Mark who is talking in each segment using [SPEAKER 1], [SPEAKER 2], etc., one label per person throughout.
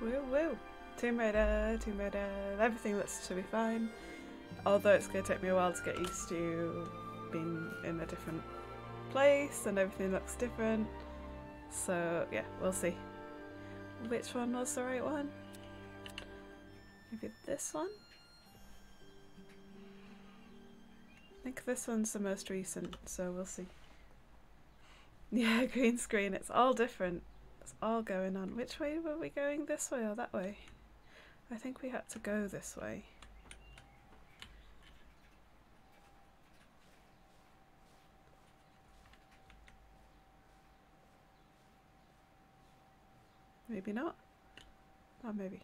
[SPEAKER 1] Woo woo. Tomb Raider, Tomb Raider, everything looks to be fine. Although it's going to take me a while to get used to being in a different place and everything looks different. So yeah, we'll see. Which one was the right one? Maybe this one? I think this one's the most recent, so we'll see. Yeah, green screen, it's all different are going on. Which way were we going? This way or that way? I think we had to go this way. Maybe not. Or maybe.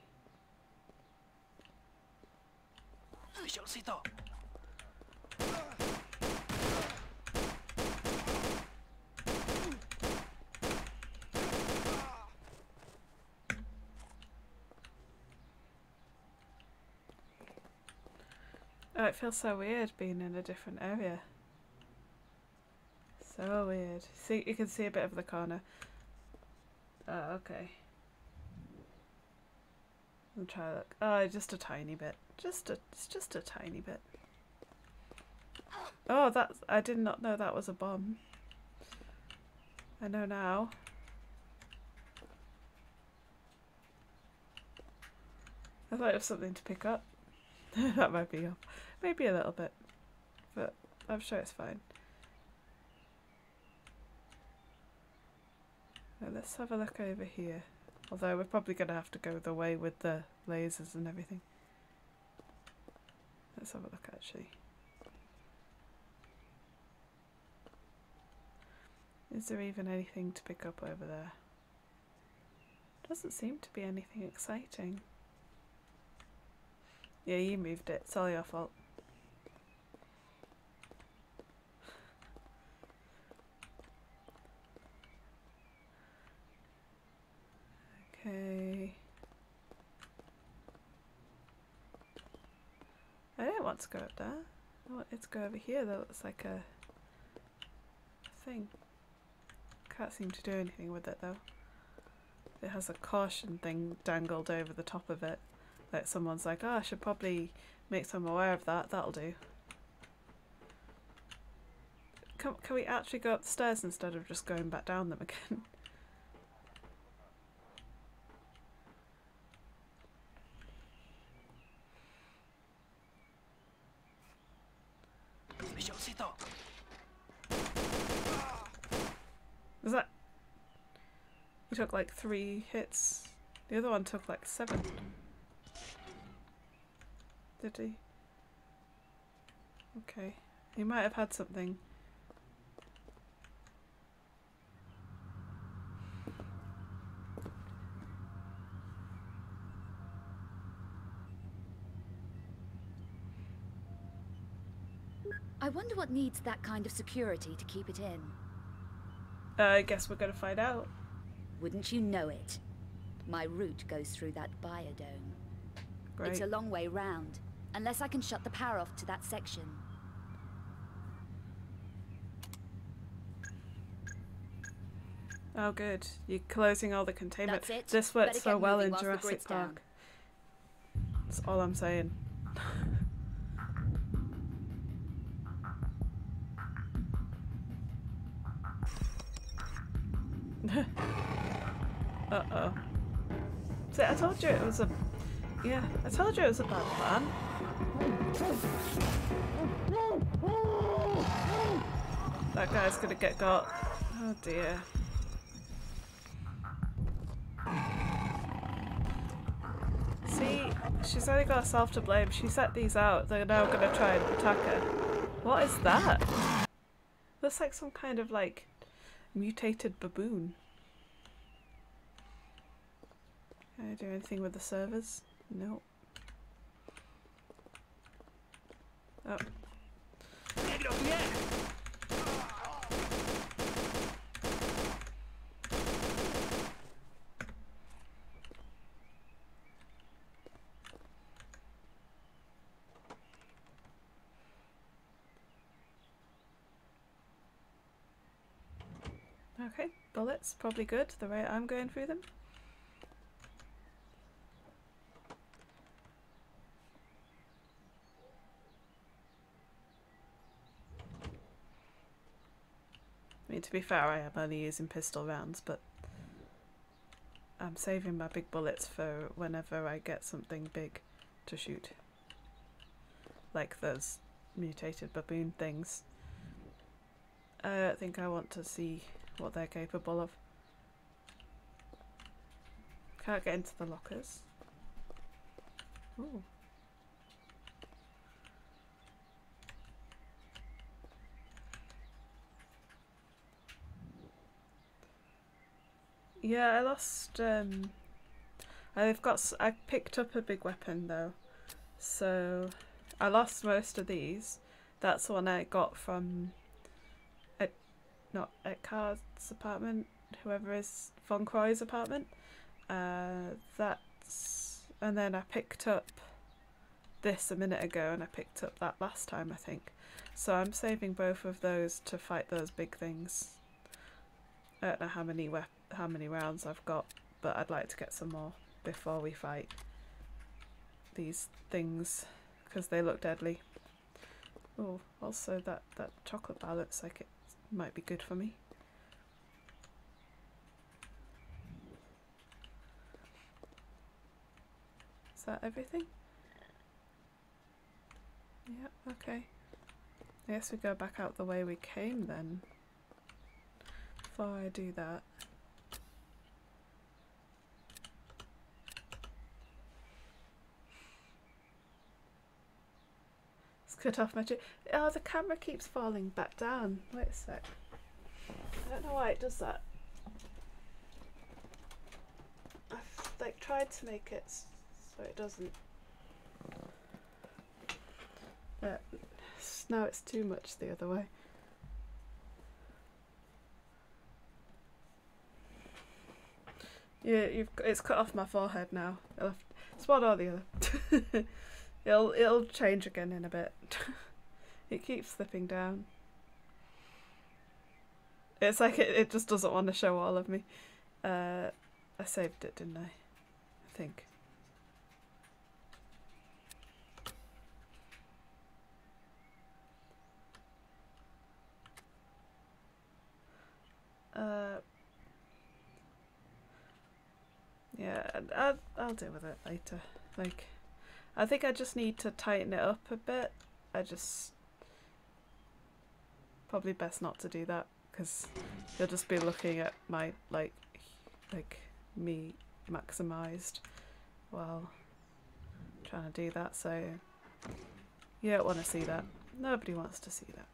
[SPEAKER 1] Oh, it feels so weird being in a different area. So weird. See, you can see a bit of the corner. Oh, okay. I'll try look. Oh, just a tiny bit. Just a, it's just a tiny bit. Oh, that's. I did not know that was a bomb. I know now. I thought it was something to pick up. that might be off. Maybe a little bit. But I'm sure it's fine. Now let's have a look over here. Although we're probably going to have to go the way with the lasers and everything. Let's have a look actually. Is there even anything to pick up over there? Doesn't seem to be anything exciting. Yeah, you moved it. It's all your fault. I don't want to go up there. I want it to go over here. That looks like a thing. Can't seem to do anything with it though. It has a caution thing dangled over the top of it. Like someone's like, oh, I should probably make someone aware of that. That'll do. Can, can we actually go up the stairs instead of just going back down them again? He took like three hits. The other one took like seven. Did he? Okay. He might have had something.
[SPEAKER 2] I wonder what needs that kind of security to keep it in.
[SPEAKER 1] Uh, I guess we're gonna find out.
[SPEAKER 2] Wouldn't you know it? My route goes through that biodome.
[SPEAKER 1] Great.
[SPEAKER 2] It's a long way round, unless I can shut the power off to that section.
[SPEAKER 1] Oh, good. You're closing all the containment. This
[SPEAKER 2] Better
[SPEAKER 1] worked so well in Jurassic
[SPEAKER 2] grid's down.
[SPEAKER 1] Park. That's all I'm saying. You it was a. Yeah, I told you it was a bad plan. That guy's gonna get got. Oh dear. See, she's only got herself to blame. She set these out. They're now gonna try and attack her. What is that? Looks like some kind of like mutated baboon. Can I do anything with the servers? No. Oh. Okay, bullets, probably good, the way I'm going through them. To be fair, I am only using pistol rounds, but I'm saving my big bullets for whenever I get something big to shoot. Like those mutated baboon things. Uh, I don't think I want to see what they're capable of. Can't get into the lockers. Ooh. Yeah, I lost. Um, I've got. I picked up a big weapon though, so I lost most of these. That's the one I got from. At, not at Car's apartment. Whoever is Von Croy's apartment. Uh, that's and then I picked up this a minute ago, and I picked up that last time I think. So I'm saving both of those to fight those big things. I don't know how many wep- how many rounds I've got, but I'd like to get some more before we fight these things because they look deadly. Oh, also that that chocolate bar looks like it might be good for me. Is that everything? Yep, okay. I guess we go back out the way we came then. Before I do that. Cut off my ch- Oh, the camera keeps falling back down. Wait a sec. I don't know why it does that. I've like tried to make it so it doesn't. But now it's too much the other way. Yeah, you've it's cut off my forehead now. It's one or the other. it'll it'll change again in a bit. it keeps slipping down. It's like it, it just doesn't want to show all of me. Uh, I saved it, didn't I? I think. Uh, yeah, I'll, I'll deal with it later. Like, I think I just need to tighten it up a bit. I just probably best not to do that because you'll just be looking at my like like me maximized while trying to do that. So you don't want to see that. Nobody wants to see that.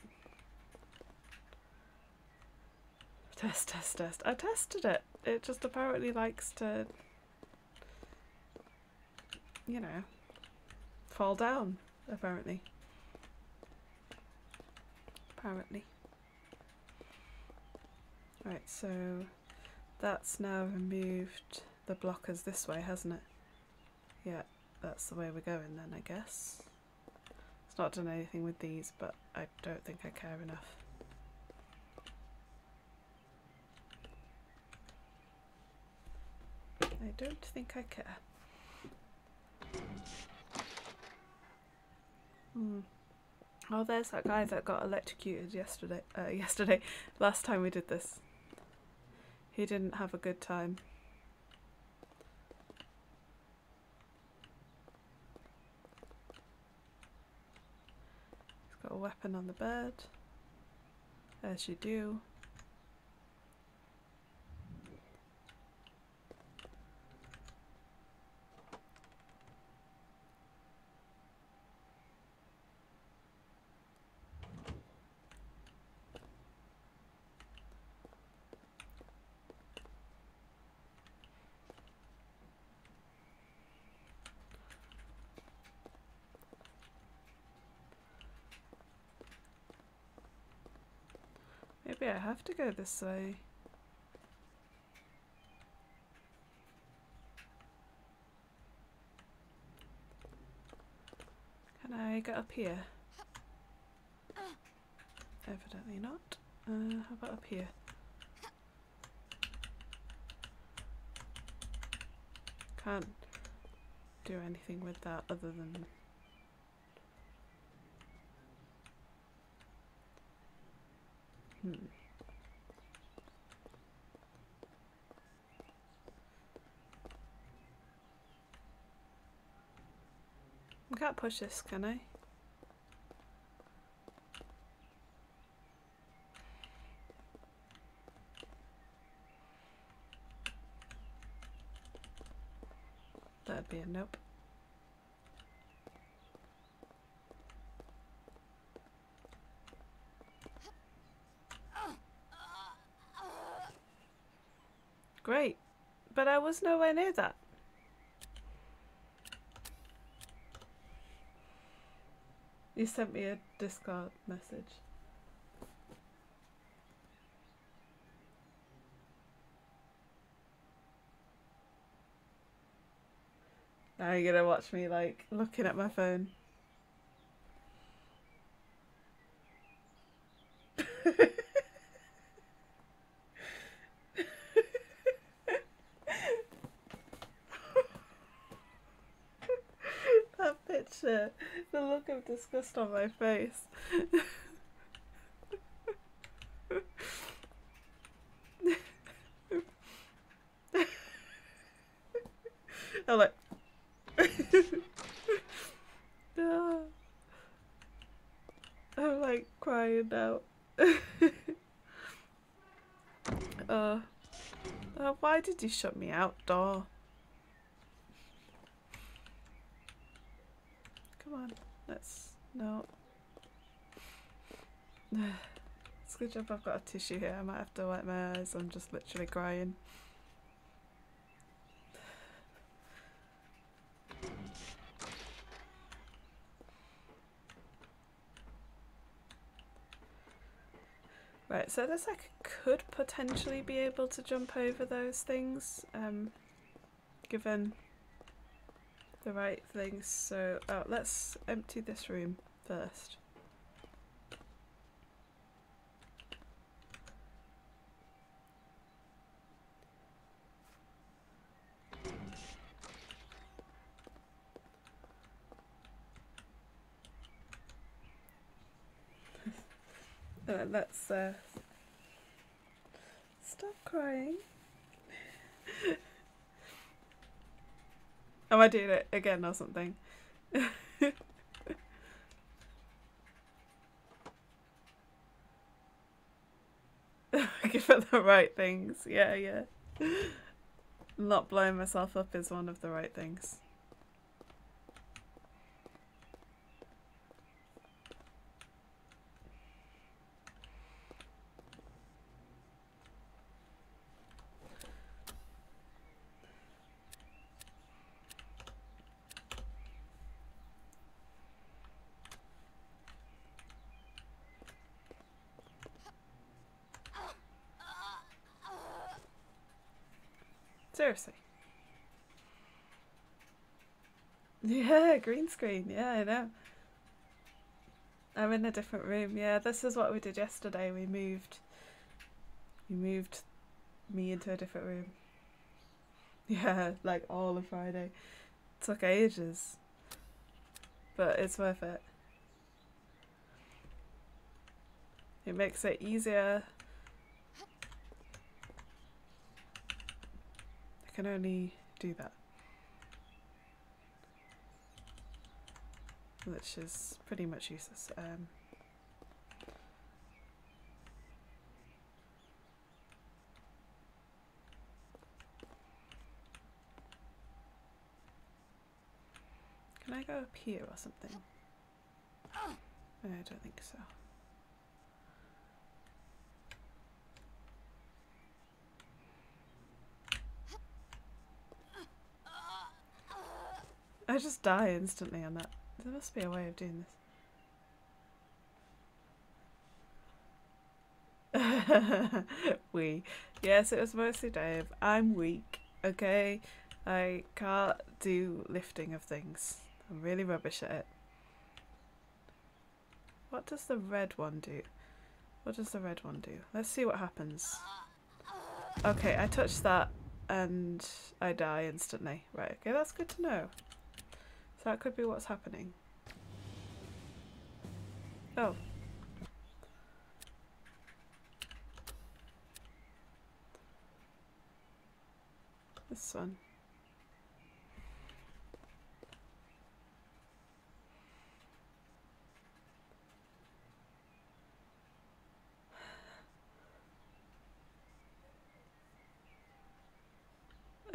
[SPEAKER 1] Test, test, test. I tested it. It just apparently likes to, you know, fall down. Apparently. Apparently. Right, so that's now removed the blockers this way, hasn't it? Yeah, that's the way we're going then, I guess. It's not done anything with these, but I don't think I care enough. I don't think I care. Hmm. Oh, there's that guy that got electrocuted yesterday. Uh, yesterday, last time we did this. He didn't have a good time. He's got a weapon on the bed. As you do. Maybe I have to go this way. Can I get up here? Evidently not. Uh, how about up here? Can't do anything with that other than Hmm. I can't push this, can I? That'd be a nope. But I was nowhere near that. You sent me a Discord message. Now you're gonna watch me like looking at my phone. that picture, the look of disgust on my face. I'm like. I'm like crying now. uh, uh, why did you shut me out, door? Come on, let's no. It's a good job I've got a tissue here. I might have to wipe my eyes. I'm just literally crying. Right, so this I could potentially be able to jump over those things, um, given the right things. So, oh, let's empty this room first. Uh, let's uh, stop crying. Am I doing it again or something? Give it the right things. Yeah, yeah. Not blowing myself up is one of the right things. Seriously. Yeah, green screen. Yeah, I know. I'm in a different room. Yeah, this is what we did yesterday. We moved. We moved me into a different room. Yeah, like all of Friday. took ages. But it's worth it. It makes it easier. I can only do that. Which is pretty much useless. Um, can I go up here or something? I don't think so. I just die instantly on that. There must be a way of doing this. we. Yes, it was mostly Dave. I'm weak, okay? I can't do lifting of things. I'm really rubbish at it. What does the red one do? What does the red one do? Let's see what happens. Okay, I touched that and I die instantly. Right, okay, that's good to know. So that could be what's happening. Oh. This one.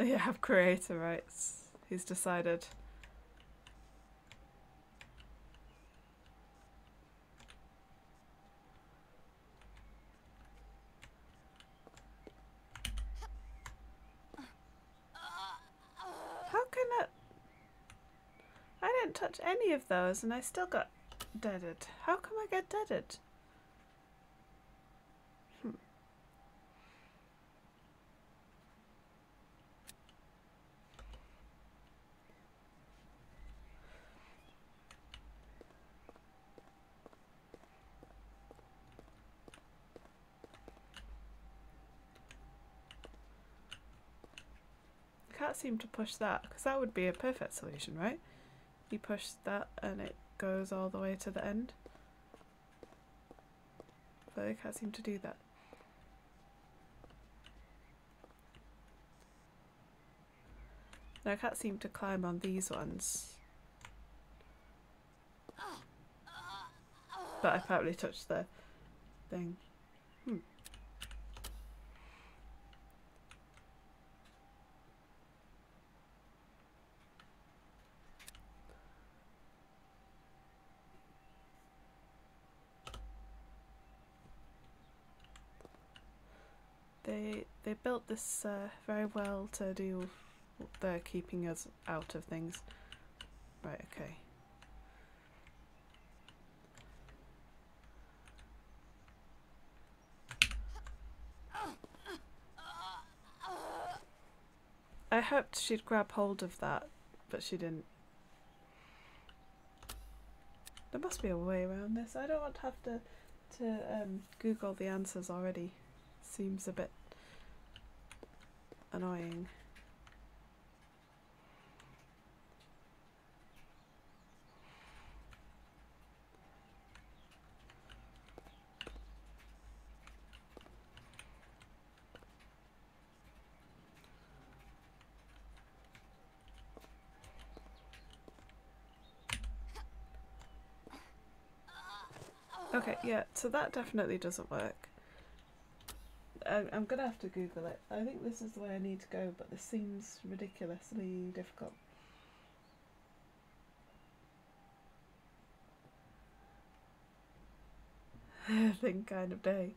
[SPEAKER 1] yeah, have creator rights. He's decided. Of those and I still got deaded. How come I get deaded? Hmm. Can't seem to push that because that would be a perfect solution, right? You push that and it goes all the way to the end. But I can't seem to do that. And I can't seem to climb on these ones. But I probably touched the thing. Hmm. They they built this uh, very well to do the keeping us out of things. Right, okay. I hoped she'd grab hold of that, but she didn't. There must be a way around this. I don't want to have to to um, Google the answers already. Seems a bit annoying. Okay, yeah, so that definitely doesn't work. I, I'm gonna have to Google it. I think this is the way I need to go, but this seems ridiculously difficult. thing kind of day.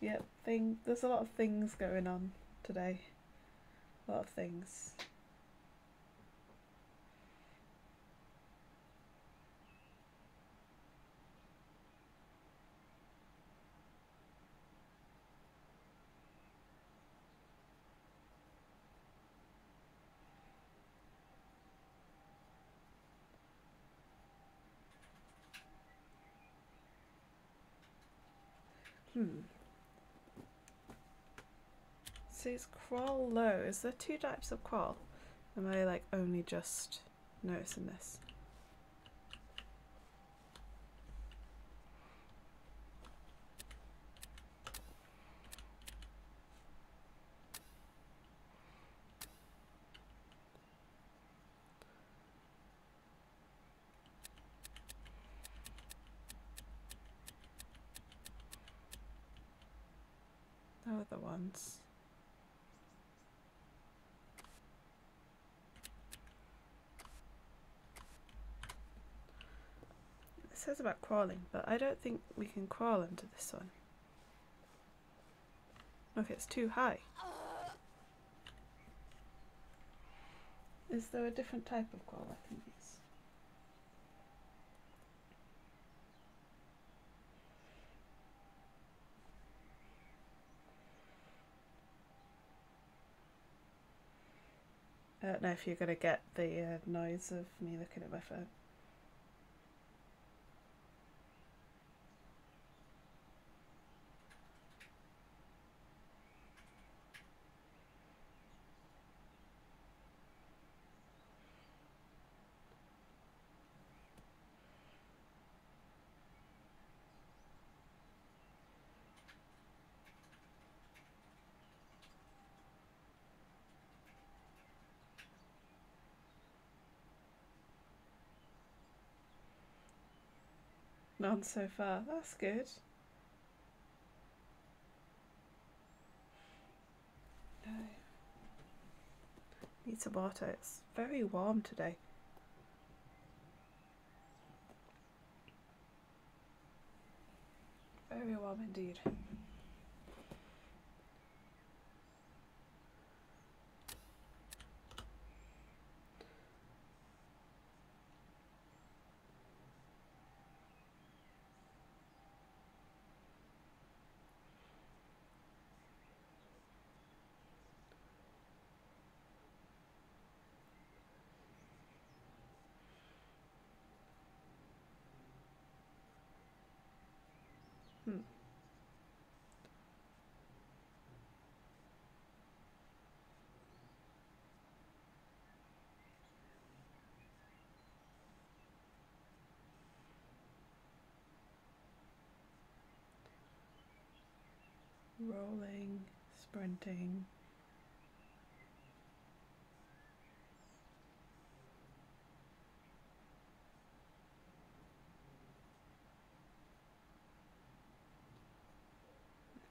[SPEAKER 1] Yep, thing. There's a lot of things going on today. A lot of things. Hmm. So it's crawl low. Is there two types of crawl? Am I like only just noticing this? How ones? It says about crawling, but I don't think we can crawl into this one. Look, it's too high. Is there a different type of crawl I can use? I don't know if you're going to get the uh, noise of me looking at my phone. None so far. That's good. No. Need some water. It's very warm today. Very warm indeed. Hmm. Rolling, sprinting.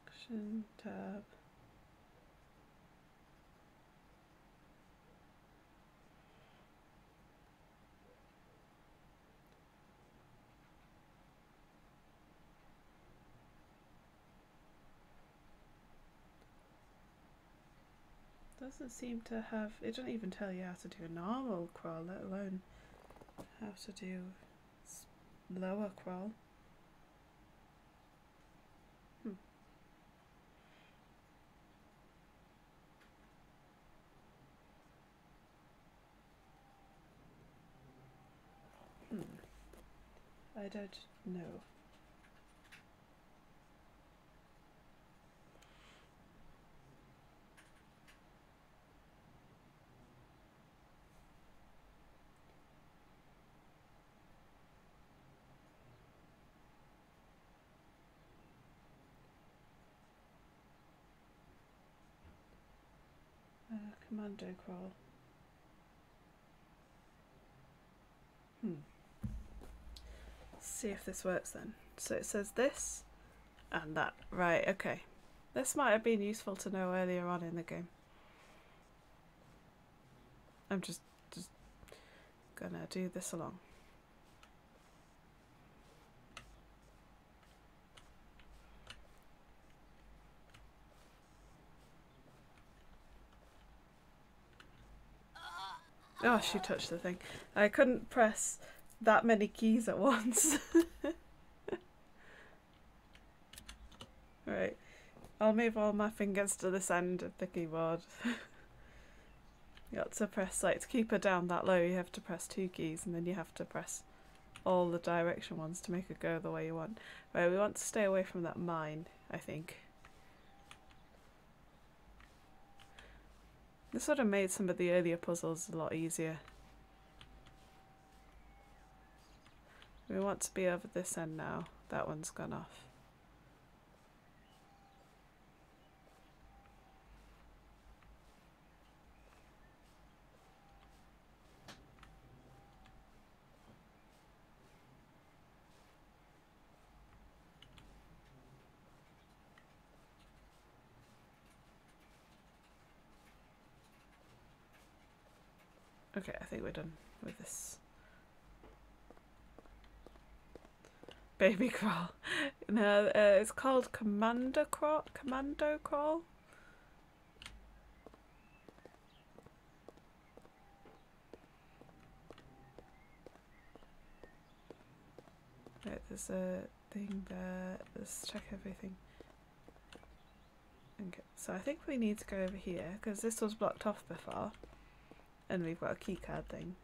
[SPEAKER 1] Action tab. Doesn't seem to have. It doesn't even tell you how to do a normal crawl, let alone how to do lower crawl. Hmm. Hmm. I don't know. Uh, commando crawl. Hmm. See if this works then. So it says this and that. Right, okay. This might have been useful to know earlier on in the game. I'm just just gonna do this along. Oh, she touched the thing. I couldn't press that many keys at once. right. I'll move all my fingers to this end of the keyboard. you got to press, like, to keep her down that low, you have to press two keys and then you have to press all the direction ones to make it go the way you want. Right, we want to stay away from that mine, I think. This would have made some of the earlier puzzles a lot easier. We want to be over this end now. That one's gone off. Okay, I think we're done with this. Baby crawl. No, uh, it's called Commando crawl. Commando crawl. Right, there's a thing there. Let's check everything. Okay, so I think we need to go over here because this was blocked off before. And we've got a keycard thing.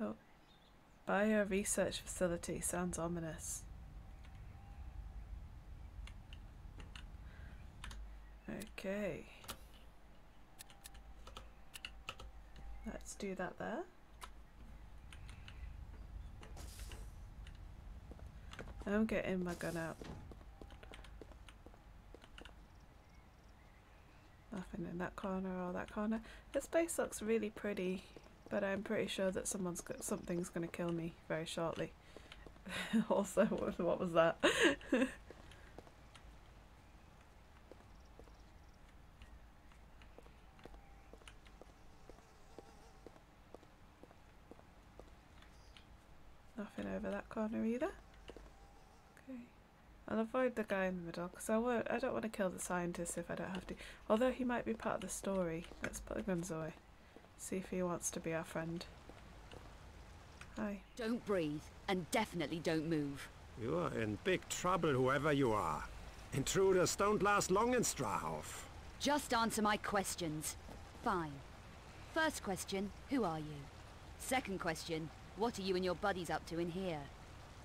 [SPEAKER 1] Oh. Bio research facility sounds ominous. Okay. Let's do that there. I'm getting my gun out. Nothing in that corner or that corner. This place looks really pretty, but I'm pretty sure that someone's got something's going to kill me very shortly. also, what what was that? Nothing over that corner either. Okay. I'll avoid the guy in the middle because I, won't, I don't want to kill the scientist if I don't have to. Although he might be part of the story. Let's put the guns away. See if he wants to be our friend. Hi.
[SPEAKER 2] Don't breathe, and definitely don't move.
[SPEAKER 3] You are in big trouble, whoever you are. Intruders don't last long in Strahov.
[SPEAKER 2] Just answer my questions. Fine. First question, who are you? Second question, what are you and your buddies up to in here?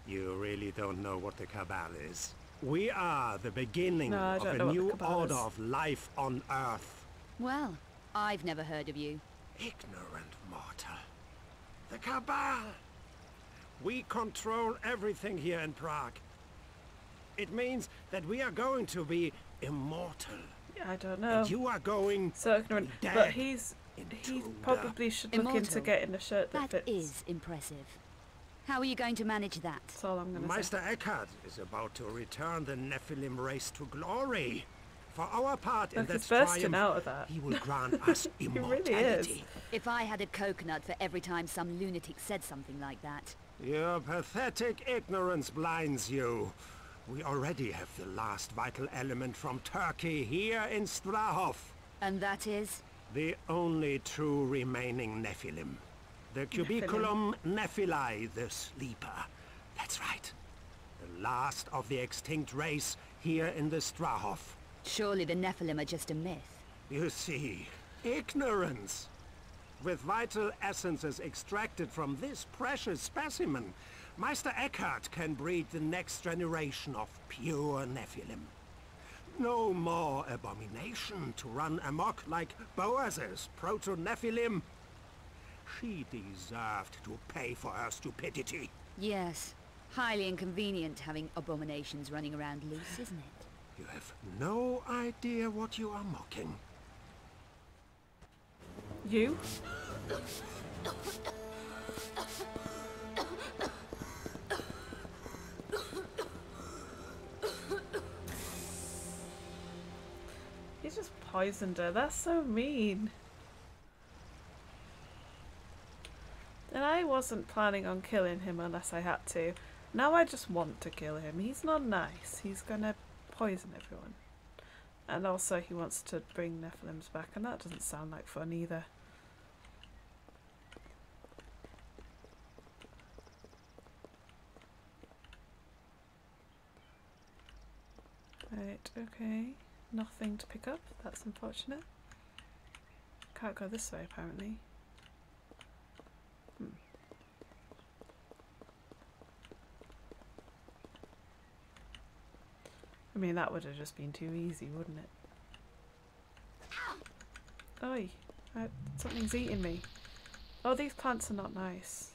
[SPEAKER 3] You really don't know what the Cabal is. We are the beginning
[SPEAKER 1] No,
[SPEAKER 3] of a
[SPEAKER 1] know what the
[SPEAKER 3] new order
[SPEAKER 1] is.
[SPEAKER 3] of life on Earth.
[SPEAKER 2] Well, I've never heard of you.
[SPEAKER 3] Ignorant mortal. The Cabal! We control everything here in Prague. It means that we are going to be immortal.
[SPEAKER 1] Yeah, I don't know.
[SPEAKER 3] And you are going...
[SPEAKER 1] So ignorant.
[SPEAKER 3] Dead.
[SPEAKER 1] But he's he probably should look into
[SPEAKER 2] Immortal.
[SPEAKER 1] getting a shirt that,
[SPEAKER 2] That
[SPEAKER 1] fits.
[SPEAKER 2] is impressive. How are you going to manage that?
[SPEAKER 1] That's all I'm gonna say.
[SPEAKER 3] Meister Eckhardt is about to return the Nephilim race to glory. For our part in
[SPEAKER 1] Look,
[SPEAKER 3] that
[SPEAKER 1] he's bursting
[SPEAKER 3] triumph,
[SPEAKER 1] out of that.
[SPEAKER 3] he will grant us
[SPEAKER 1] really
[SPEAKER 3] immortality.
[SPEAKER 2] If I had a coconut for every time some lunatic said something like that.
[SPEAKER 3] Your pathetic ignorance blinds you. We already have the last vital element from Turkey here in Strahov.
[SPEAKER 2] And that is?
[SPEAKER 3] The only true remaining Nephilim. The Cubiculum Nephilae, the Sleeper. That's right. The last of the extinct race here in the Strahov.
[SPEAKER 2] Surely the Nephilim are just a myth.
[SPEAKER 3] You see, ignorance. With vital essences extracted from this precious specimen, Meister Eckhardt can breed the next generation of pure Nephilim. No more abomination to run amok like Boaz's proto-Nephilim. She deserved to pay for her stupidity.
[SPEAKER 2] Yes. Highly inconvenient having abominations running around loose, isn't it?
[SPEAKER 3] You have no idea what you are mocking.
[SPEAKER 1] You? He just poisoned her. That's so mean. And I wasn't planning on killing him unless I had to. Now I just want to kill him. He's not nice. He's gonna poison everyone. And also he wants to bring Nephilims back, and that doesn't sound like fun either. Right, okay. Nothing to pick up. That's unfortunate. Can't go this way apparently. I mean, that would have just been too easy, wouldn't it? Oi, something's eating me. Oh, these plants are not nice.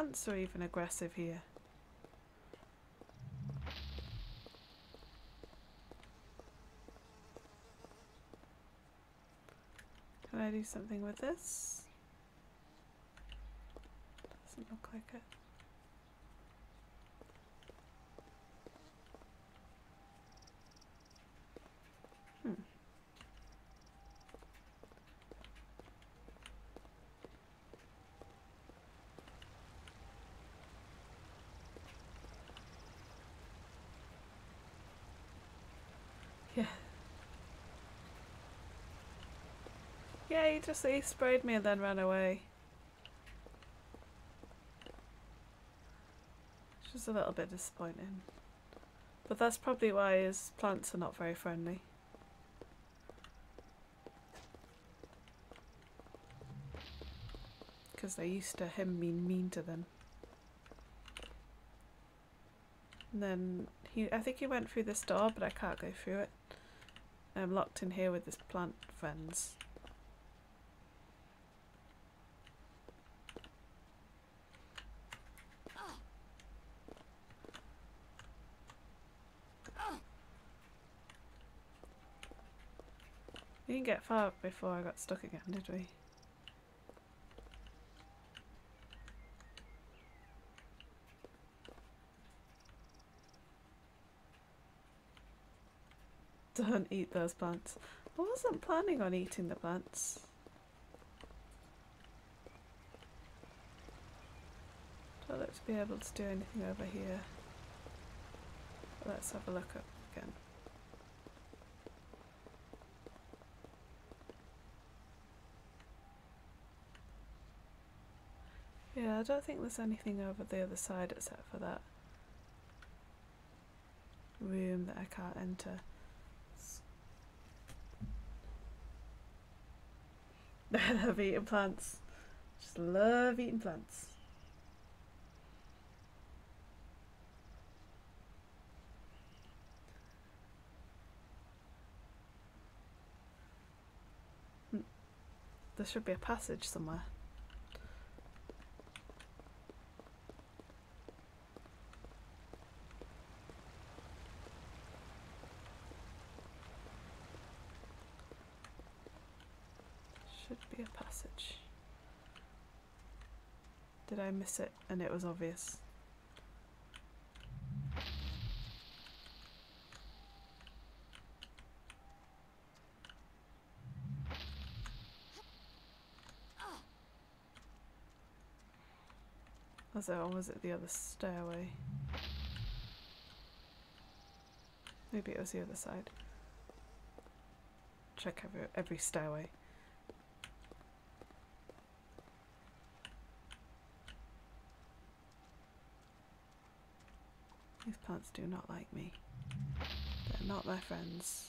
[SPEAKER 1] Plants are even aggressive here. Can I do something with this? Doesn't look like it. He just he sprayed me and then ran away. Which is a little bit disappointing. But that's probably why his plants are not very friendly. Because they're used to him being mean to them. And then he, I think he went through this door, but I can't go through it. I'm locked in here with his plant friends. Didn't get far before I got stuck again, did we? Don't eat those plants. I wasn't planning on eating the plants. Don't look to be able to do anything over here. Let's have a look up again. Yeah, I don't think there's anything over the other side except for that room that I can't enter. I love eating plants. Just love eating plants. Hmm. There should be a passage somewhere. A passage. Did I miss it and it was obvious? Was it, or was it the other stairway? Maybe it was the other side. Check every every stairway. These plants do not like me. They're not my friends.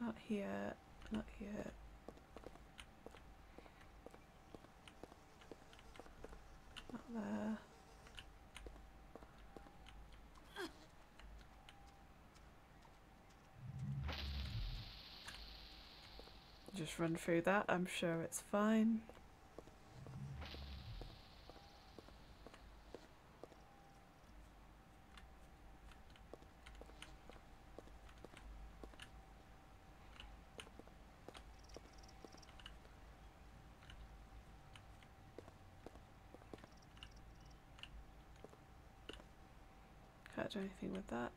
[SPEAKER 1] Not here. Not there. Just run through that, I'm sure it's fine. Can't do anything with that.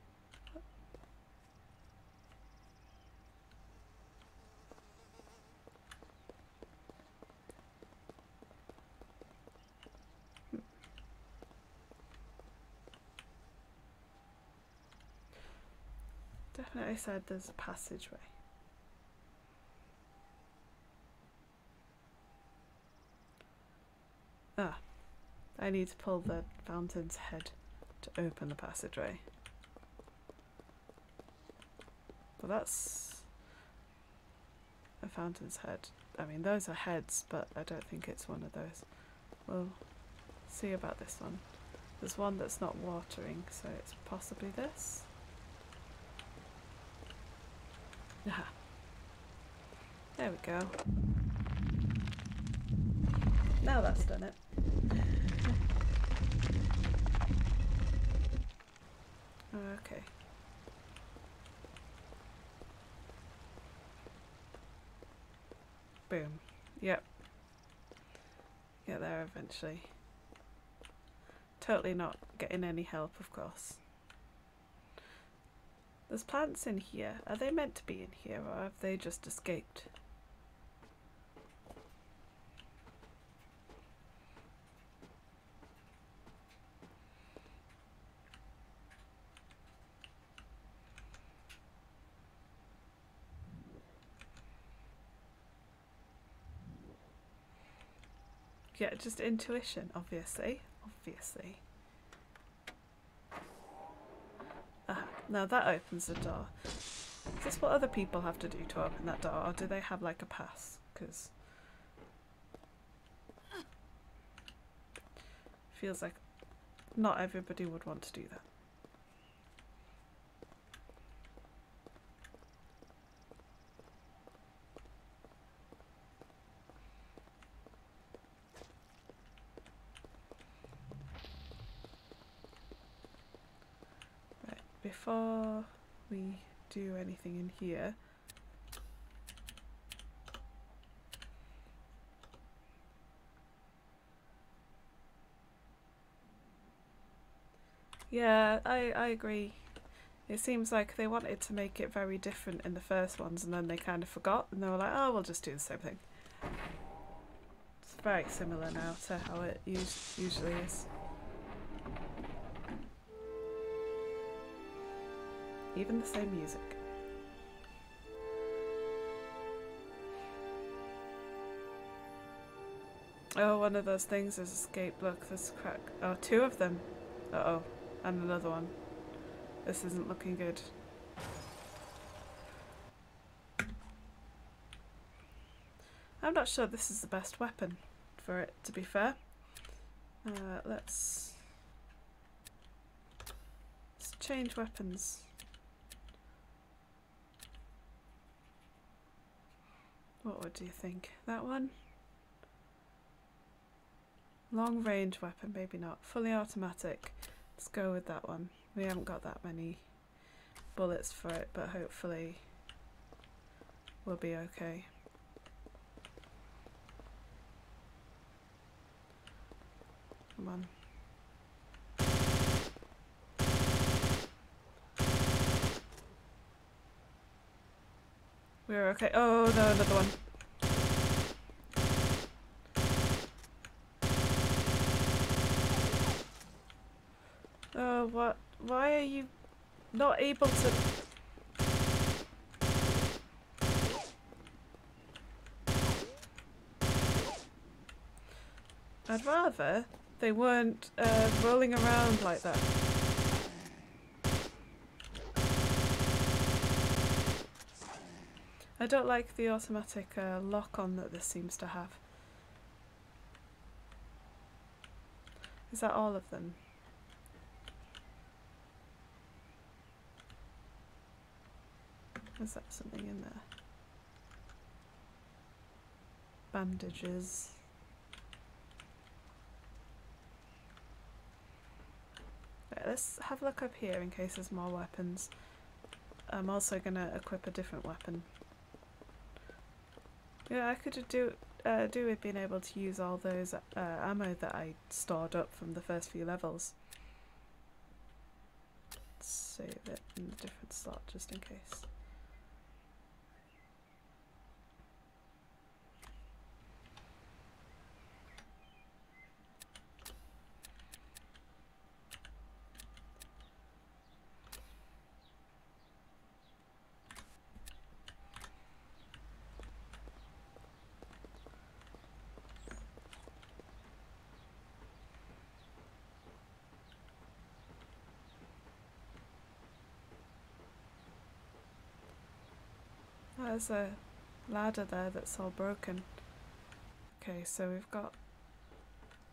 [SPEAKER 1] Definitely said there's a passageway. Ah, I need to pull the fountain's head to open the passageway. Well, that's a fountain's head. I mean, those are heads, but I don't think it's one of those. We'll see about this one. There's one that's not watering, so it's possibly this. Aha. There we go. Now that's done it. okay. Boom. Yep. Get there eventually. Totally not getting any help, of course. There's plants in here. Are they meant to be in here or have they just escaped? Yeah, just intuition, obviously. Obviously. Ah, now that opens the door. Is this what other people have to do to open that door, or do they have like a pass? Because feels like not everybody would want to do that. Before we do anything in here, Yeah, I, I agree. It seems like they wanted to make it very different in the first ones and then they kind of forgot and they were like, oh, we'll just do the same thing. It's very similar now to how it us- usually is. Even the same music. Oh, one of those things is escape. Look, there's crack. Oh, two of them. Uh oh. And another one. This isn't looking good. I'm not sure this is the best weapon for it, to be fair. Uh, let's, let's change weapons. What would you think? That one? Long range weapon, maybe not. Fully automatic. Let's go with that one. We haven't got that many bullets for it, but hopefully we'll be okay. Come on. We're okay. Oh no, another one. Oh, what? Why are you not able to? I'd rather they weren't uh, rolling around like that. I don't like the automatic uh, lock-on that this seems to have. Is that all of them? Is that something in there? Bandages. Right, let's have a look up here in case there's more weapons. I'm also gonna equip a different weapon. Yeah, I could do uh, do with being able to use all those uh, ammo that I stored up from the first few levels. Let's save it in a different slot just in case. There's a ladder there that's all broken. Okay, so we've got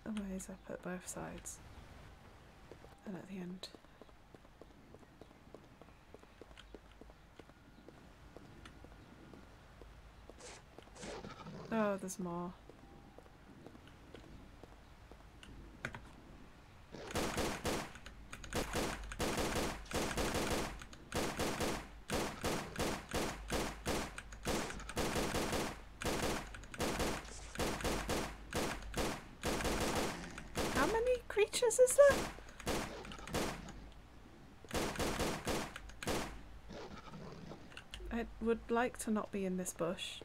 [SPEAKER 1] a ways up at both sides. And at the end. Oh, there's more. How many creatures is there? I would like to not be in this bush.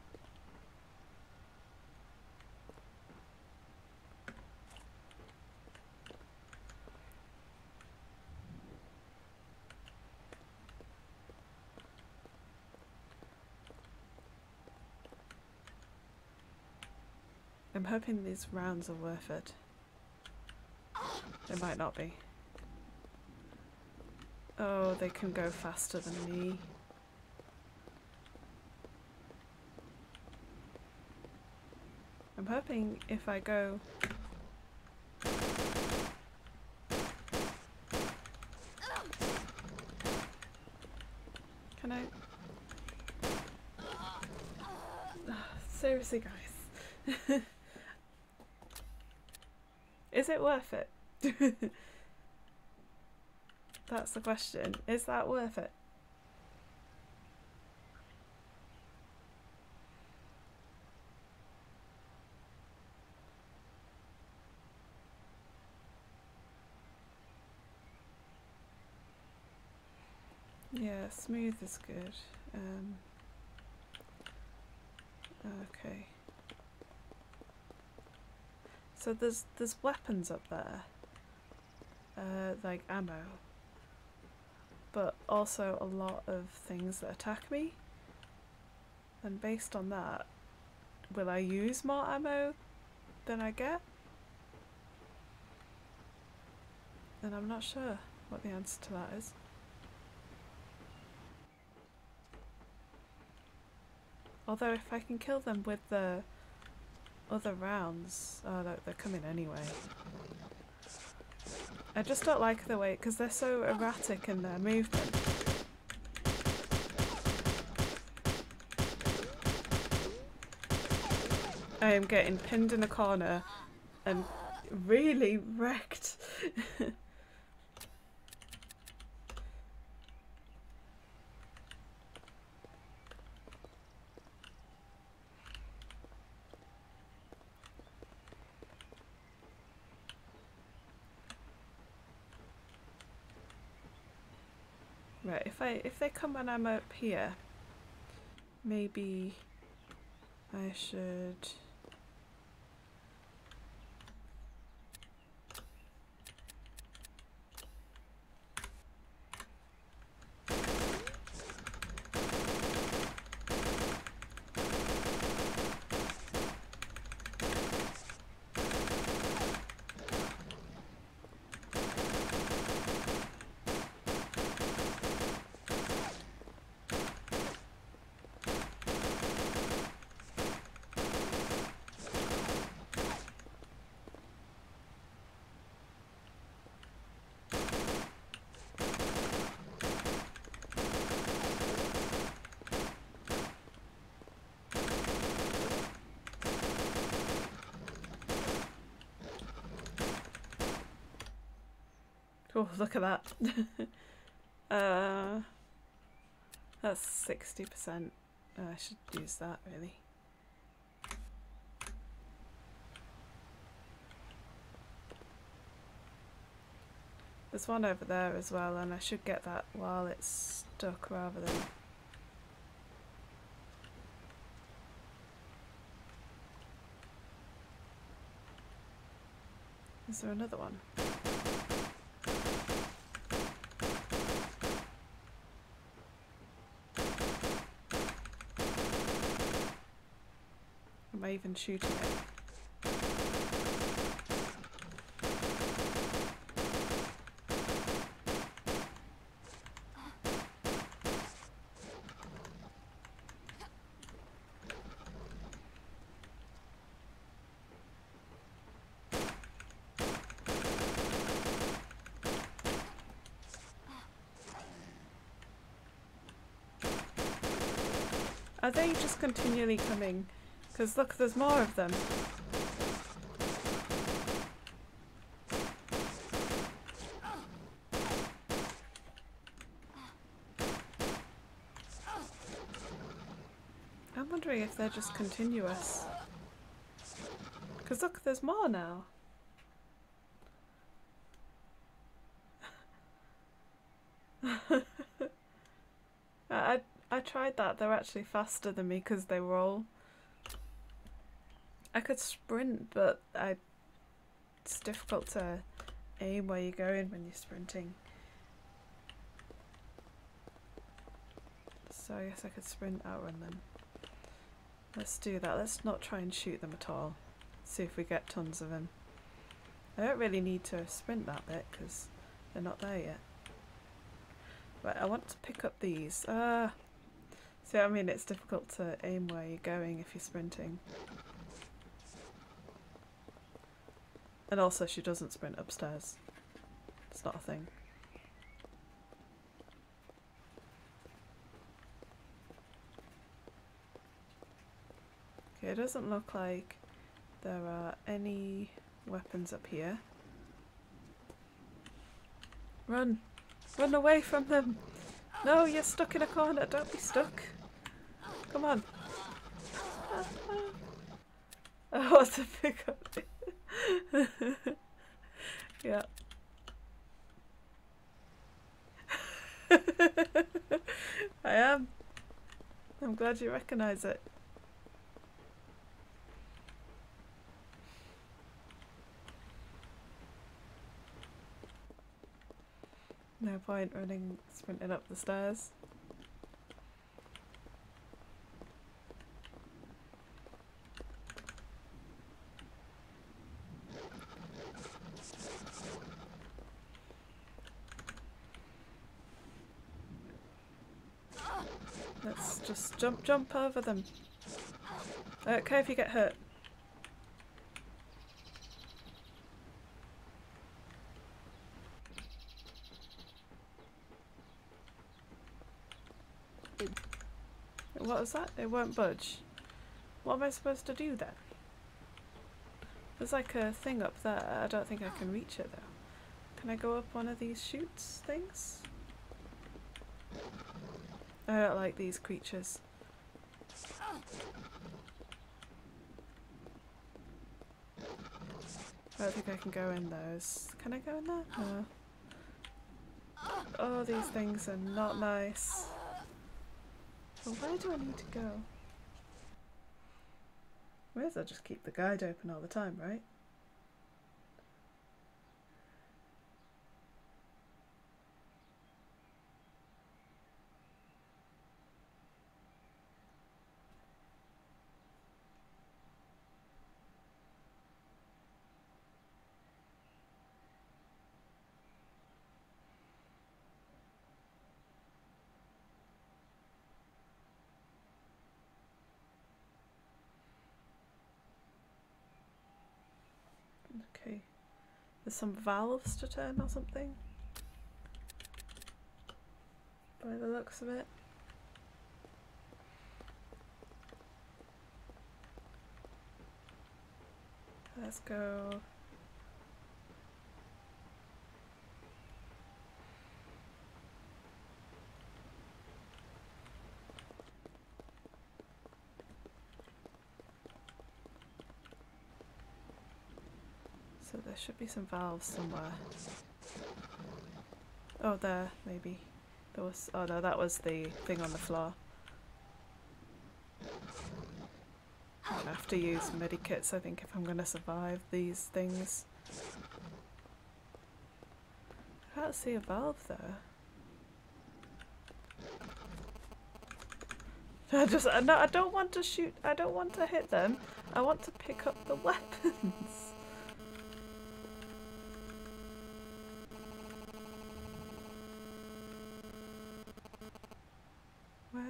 [SPEAKER 1] I'm hoping these rounds are worth it. They might not be. Oh, they can go faster than me. I'm hoping if I go... Can I... Seriously, guys. Is it worth it? That's the question. Is that worth it? Smooth is good. Um, okay. So there's there's weapons up there, uh, like ammo, but also a lot of things that attack me. And based on that, will I use more ammo than I get? And I'm not sure what the answer to that is. Although if I can kill them with the other rounds, oh they're coming anyway. I just don't like the way, because they're so erratic in their movement. I am getting pinned in a corner and really wrecked. Right, if I if they come when I'm up here, maybe I should Oh, look at that. uh, that's 60%. Uh, I should use that, really. There's one over there as well, and I should get that while it's stuck rather than... Is there another one? I even shooting it? Are they just continually coming? Because look, there's more of them. I'm wondering if they're just continuous. Because look, there's more now. I, I tried that. They're actually faster than me because they roll. I could sprint, but I, it's difficult to aim where you're going when you're sprinting. So I guess I could sprint, outrun them. Let's do that. Let's not try and shoot them at all. See if we get tons of them. I don't really need to sprint that bit because they're not there yet. Right, I want to pick up these. Ah! See, I mean, it's difficult to aim where you're going if you're sprinting. And also, she doesn't sprint upstairs. It's not a thing. Okay, it doesn't look like there are any weapons up here. Run! Run away from them! No, you're stuck in a corner. Don't be stuck. Come on. Oh, what's a pickup? yeah. I am. I'm glad you recognise it. No point running, sprinting up the stairs. Let's just jump, jump over them. Okay, if you get hurt. What was that? It won't budge. What am I supposed to do then? There's like a thing up there. I don't think I can reach it though. Can I go up one of these chutes things? I don't like these creatures. I don't think I can go in those. Can I go in there? No. Oh, these things are not nice. Well, where do I need to go? Where's well just keep the guide open all the time, right? Okay. There's some valves to turn or something. By the looks of it. Let's go. So there should be some valves somewhere. Oh, there, maybe. There was. Oh no, that was the thing on the floor. Gonna have to use medikits, I think, if I'm gonna survive these things. I can't see a valve there. I just. No, I don't want to shoot. I don't want to hit them. I want to pick up the weapons.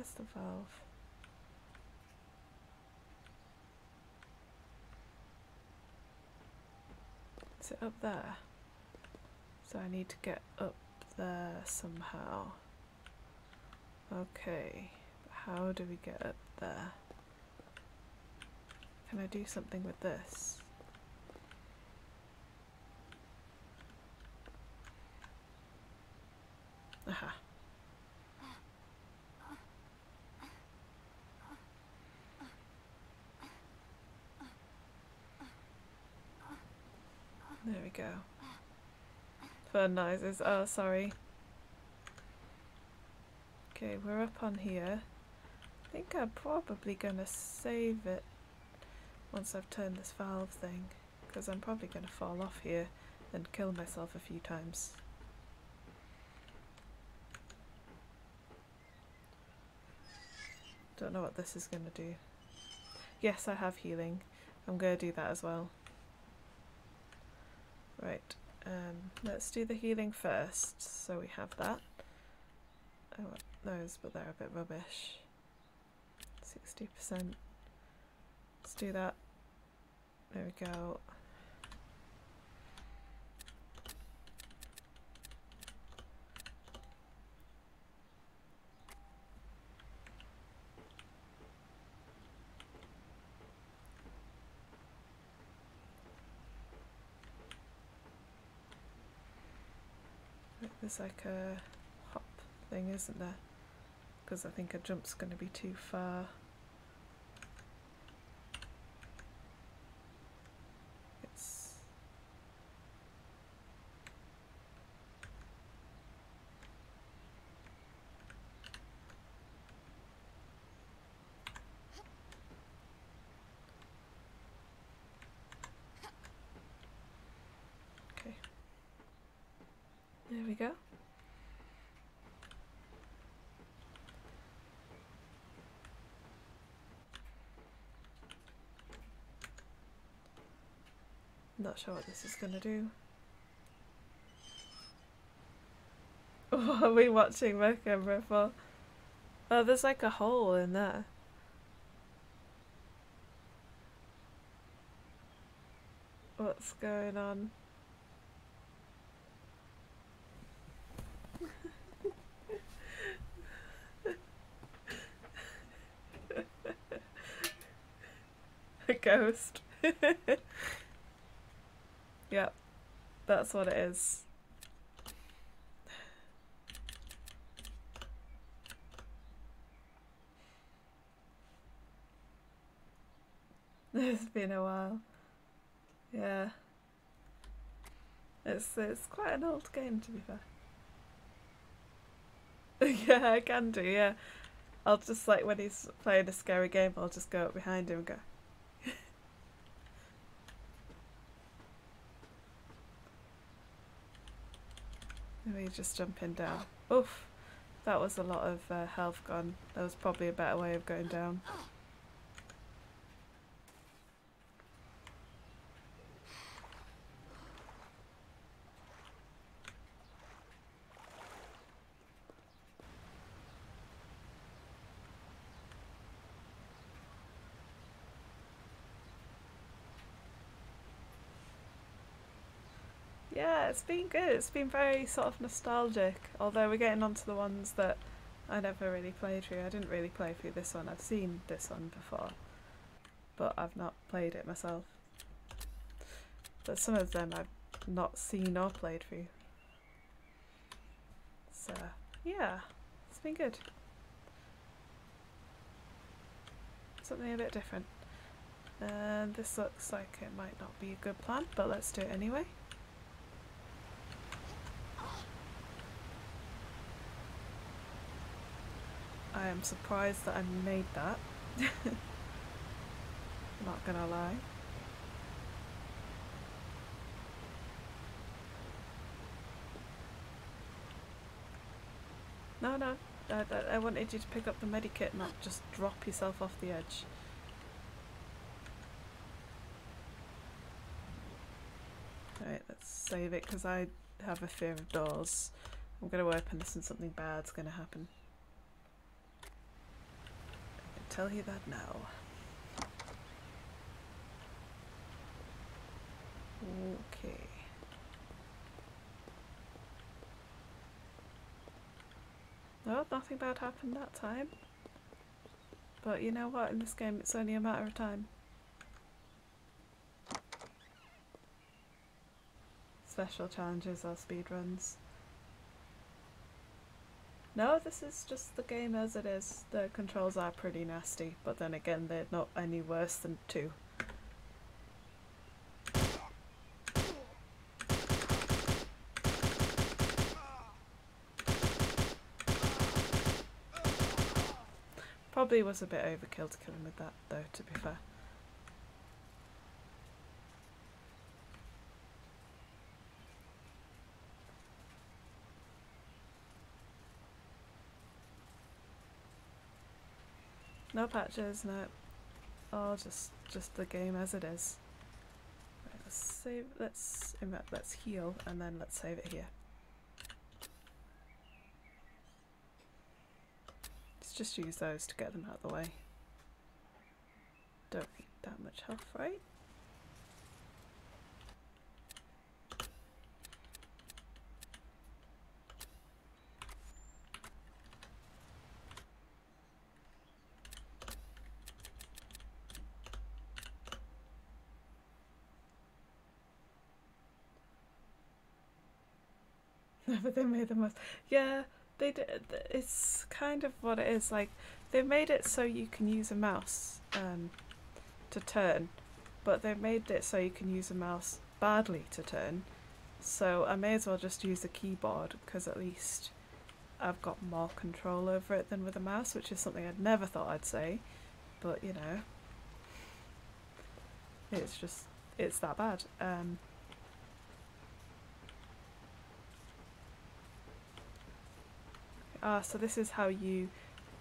[SPEAKER 1] Where's the valve? Is it up there? So I need to get up there somehow. Okay, how do we get up there? Can I do something with this? Aha. There we go. Fun noises. Oh, sorry. Okay, we're up on here. I think I'm probably gonna save it once I've turned this valve thing. Because I'm probably gonna fall off here and kill myself a few times. Don't know what this is gonna do. Yes, I have healing. I'm gonna do that as well. Right, um, let's do the healing first, so we have that. I want those, but they're a bit rubbish. 60%. Let's do that. There we go. There's like a hop thing, isn't there? Because I think a jump's going to be too far. It's Okay. There we go. Not sure what this is gonna do. What are we watching my camera for? Oh, there's like a hole in there. What's going on? A ghost. yep, that's what it is. It's been a while. Yeah. It's it's quite an old game to be fair. yeah, I can do, yeah. I'll just like when he's playing a scary game, I'll just go up behind him and go. Maybe just jumping down. Oof, that was a lot of uh, health gone. There was probably a better way of going down. Yeah, it's been good. It's been very sort of nostalgic. Although we're getting onto the ones that I never really played through. I didn't really play through this one. I've seen this one before, but I've not played it myself. But some of them I've not seen or played through. So yeah, it's been good. Something a bit different. And this looks like it might not be a good plan, but let's do it anyway. I am surprised that I made that. Not gonna lie. No, no. I, I, wanted you to pick up the medikit, not just drop yourself off the edge. Alright, let's save it because I have a fear of doors. I'm going to open this and something bad's going to happen. I can tell you that now. Okay. No, nothing bad happened that time. But you know what, in this game it's only a matter of time. Special challenges or speedruns. No, this is just the game as it is. The controls are pretty nasty, but then again they're not any worse than 2. Probably was a bit overkill to kill him with that though, to be fair. Patches, no. Oh, just just the game as it is. Right, let's save. Let's let's heal and then let's save it here. Let's just use those to get them out of the way. Don't need that much health, right? they made the most. Yeah, they did. It's kind of what it is. Like they made it so you can use a mouse um, to turn, but they made it so you can use a mouse badly to turn. So I may as well just use a keyboard because at least I've got more control over it than with a mouse, which is something I'd never thought I'd say. But you know, it's just it's that bad. Um, ah, so this is how you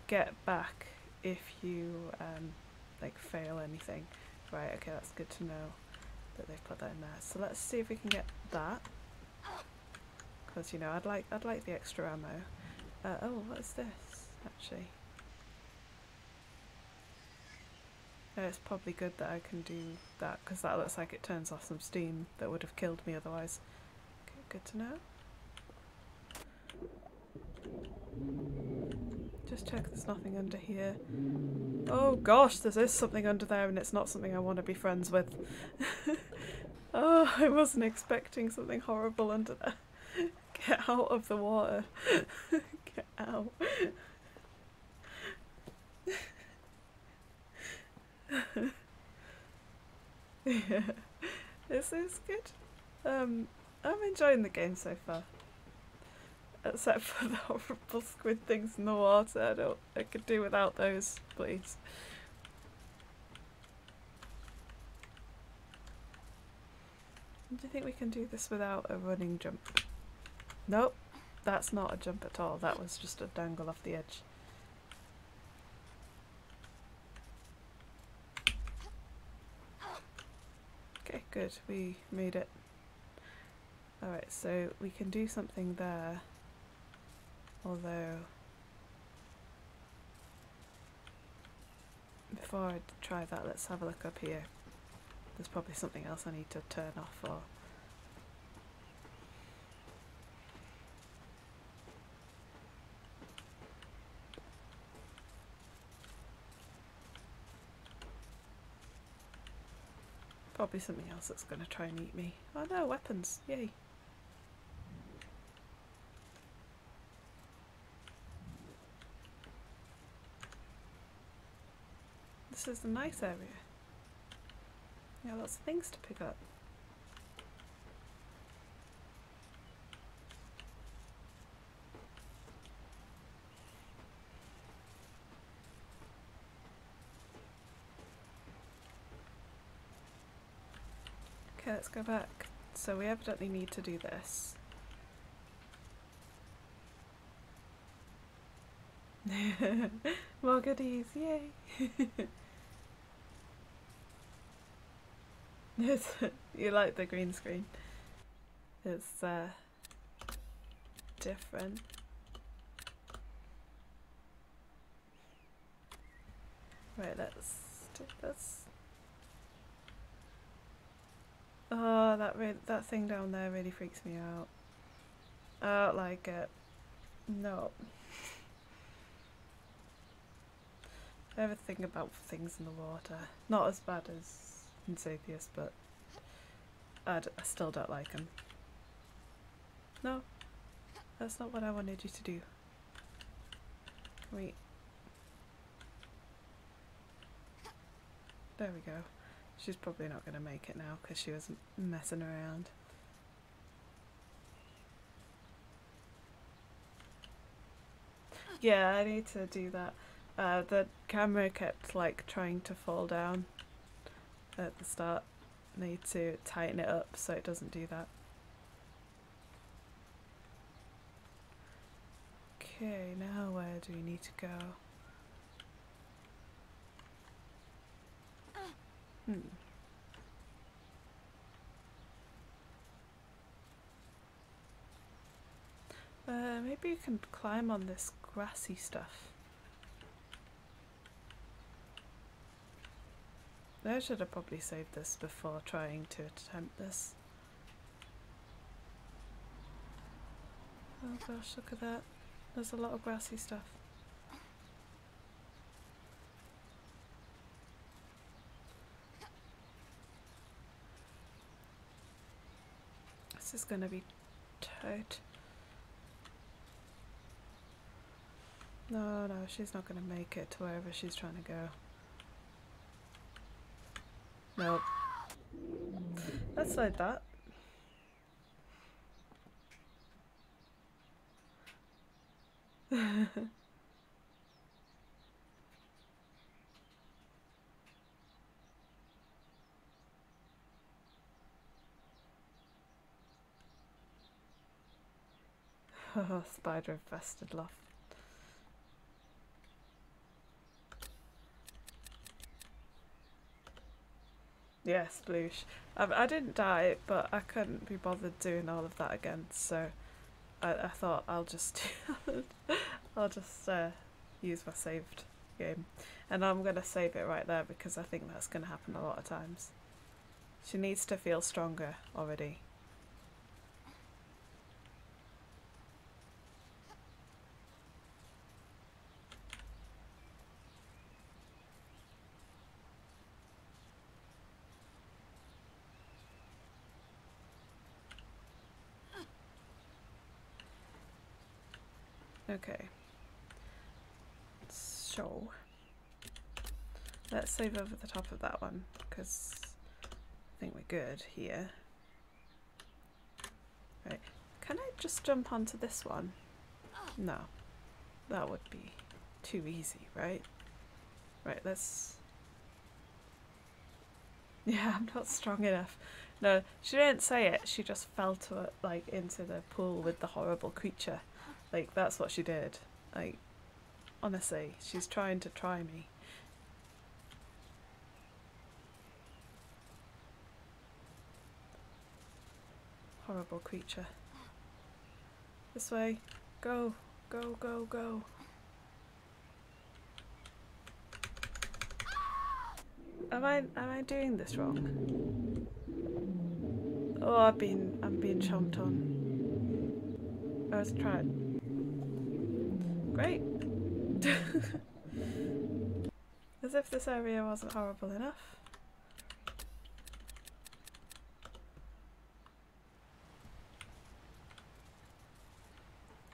[SPEAKER 1] get back if you um, like fail anything. Right, okay, that's good to know that they've put that in there. So let's see if we can get that. Because you know, I'd like I'd like the extra ammo. Uh, oh, what is this actually? Uh, it's probably good that I can do that because that looks like it turns off some steam that would have killed me otherwise. Okay, good to know. Just check there's nothing under here. Oh gosh, there is something under there and it's not something I want to be friends with. oh, I wasn't expecting something horrible under there. Get out of the water. Get out. yeah, this is good. Um, I'm enjoying the game so far. Except for the horrible squid things in the water. I don't. I could do without those, please. Do you think we can do this without a running jump? Nope, that's not a jump at all. That was just a dangle off the edge. Okay, good. We made it. Alright, so we can do something there. Although, before I try that, let's have a look up here. There's probably something else I need to turn off or. Probably something else that's going to try and eat me. Oh no, weapons! Yay! This is a nice area. Yeah, lots of things to pick up. Okay, let's go back. So we evidently need to do this. More goodies, yay! Yes, you like the green screen. It's uh, different. Right, let's do this. Oh, that that thing down there really freaks me out. I don't like it. No. I about things in the water. Not as bad as in Xathius, but I still don't like him. No, that's not what I wanted you to do. Wait. There we go. She's probably not going to make it now because she was messing around. Yeah, I need to do that. Uh, the camera kept like trying to fall down at the start. Need to tighten it up so it doesn't do that. Okay, now where do we need to go? Hmm. Uh, maybe you can climb on this grassy stuff. I should have probably saved this before trying to attempt this. Oh gosh, look at that. There's a lot of grassy stuff. This is going to be tight. No, no, she's not going to make it to wherever she's trying to go. Nope. Let's like that. Oh, spider infested loft. Yes, Bloosh. I, I didn't die, but I couldn't be bothered doing all of that again, so I, I thought I'll just I'll just uh, use my saved game, and I'm gonna save it right there because I think that's gonna happen a lot of times. She needs to feel stronger already. Okay. So let's save over the top of that one because I think we're good here. Right. Can I just jump onto this one? No. That would be too easy, right? Right, let's Yeah, I'm not strong enough. No, she didn't say it. She just fell to it, like into the pool with the horrible creature. Like that's what she did. Like honestly, she's trying to try me. Horrible creature. This way. Go. Go, go, go. Am I am I doing this wrong? Oh, I've been I'm being chomped on. Let's try it. Great. As if this area wasn't horrible enough.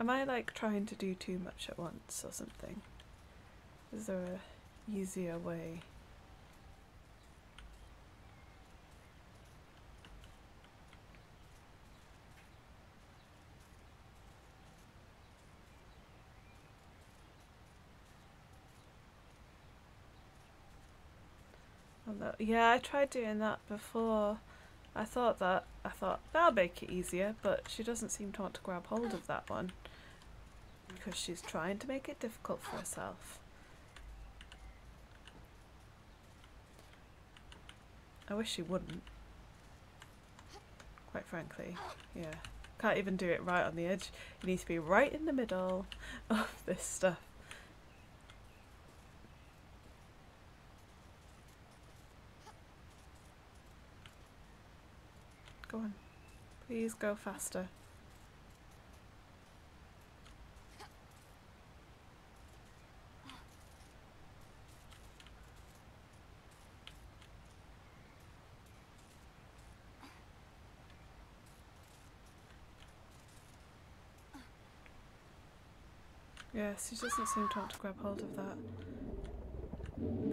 [SPEAKER 1] Am I like trying to do too much at once or something? Is there a easier way? Oh, yeah, I tried doing that before. I thought that I thought that'll make it easier, but she doesn't seem to want to grab hold of that one because she's trying to make it difficult for herself. I wish she wouldn't. Quite frankly, yeah. Can't even do it right on the edge. It needs to be right in the middle of this stuff. Go on. Please go faster. Yes, she doesn't seem to want to grab hold of that.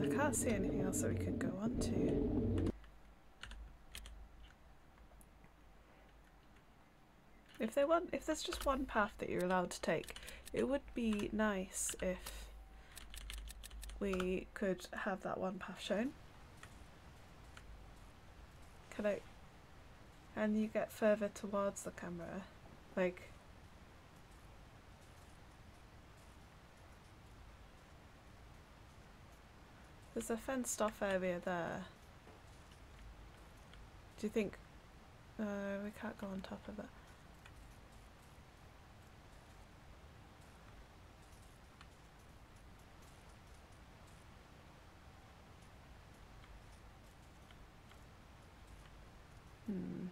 [SPEAKER 1] I can't see anything else that we could go on to. If they want, if there's just one path that you're allowed to take, it would be nice if we could have that one path shown. Can I? And you get further towards the camera, like. There's a fenced off area there. Do you think? Uh, we can't go on top of it. Hmm.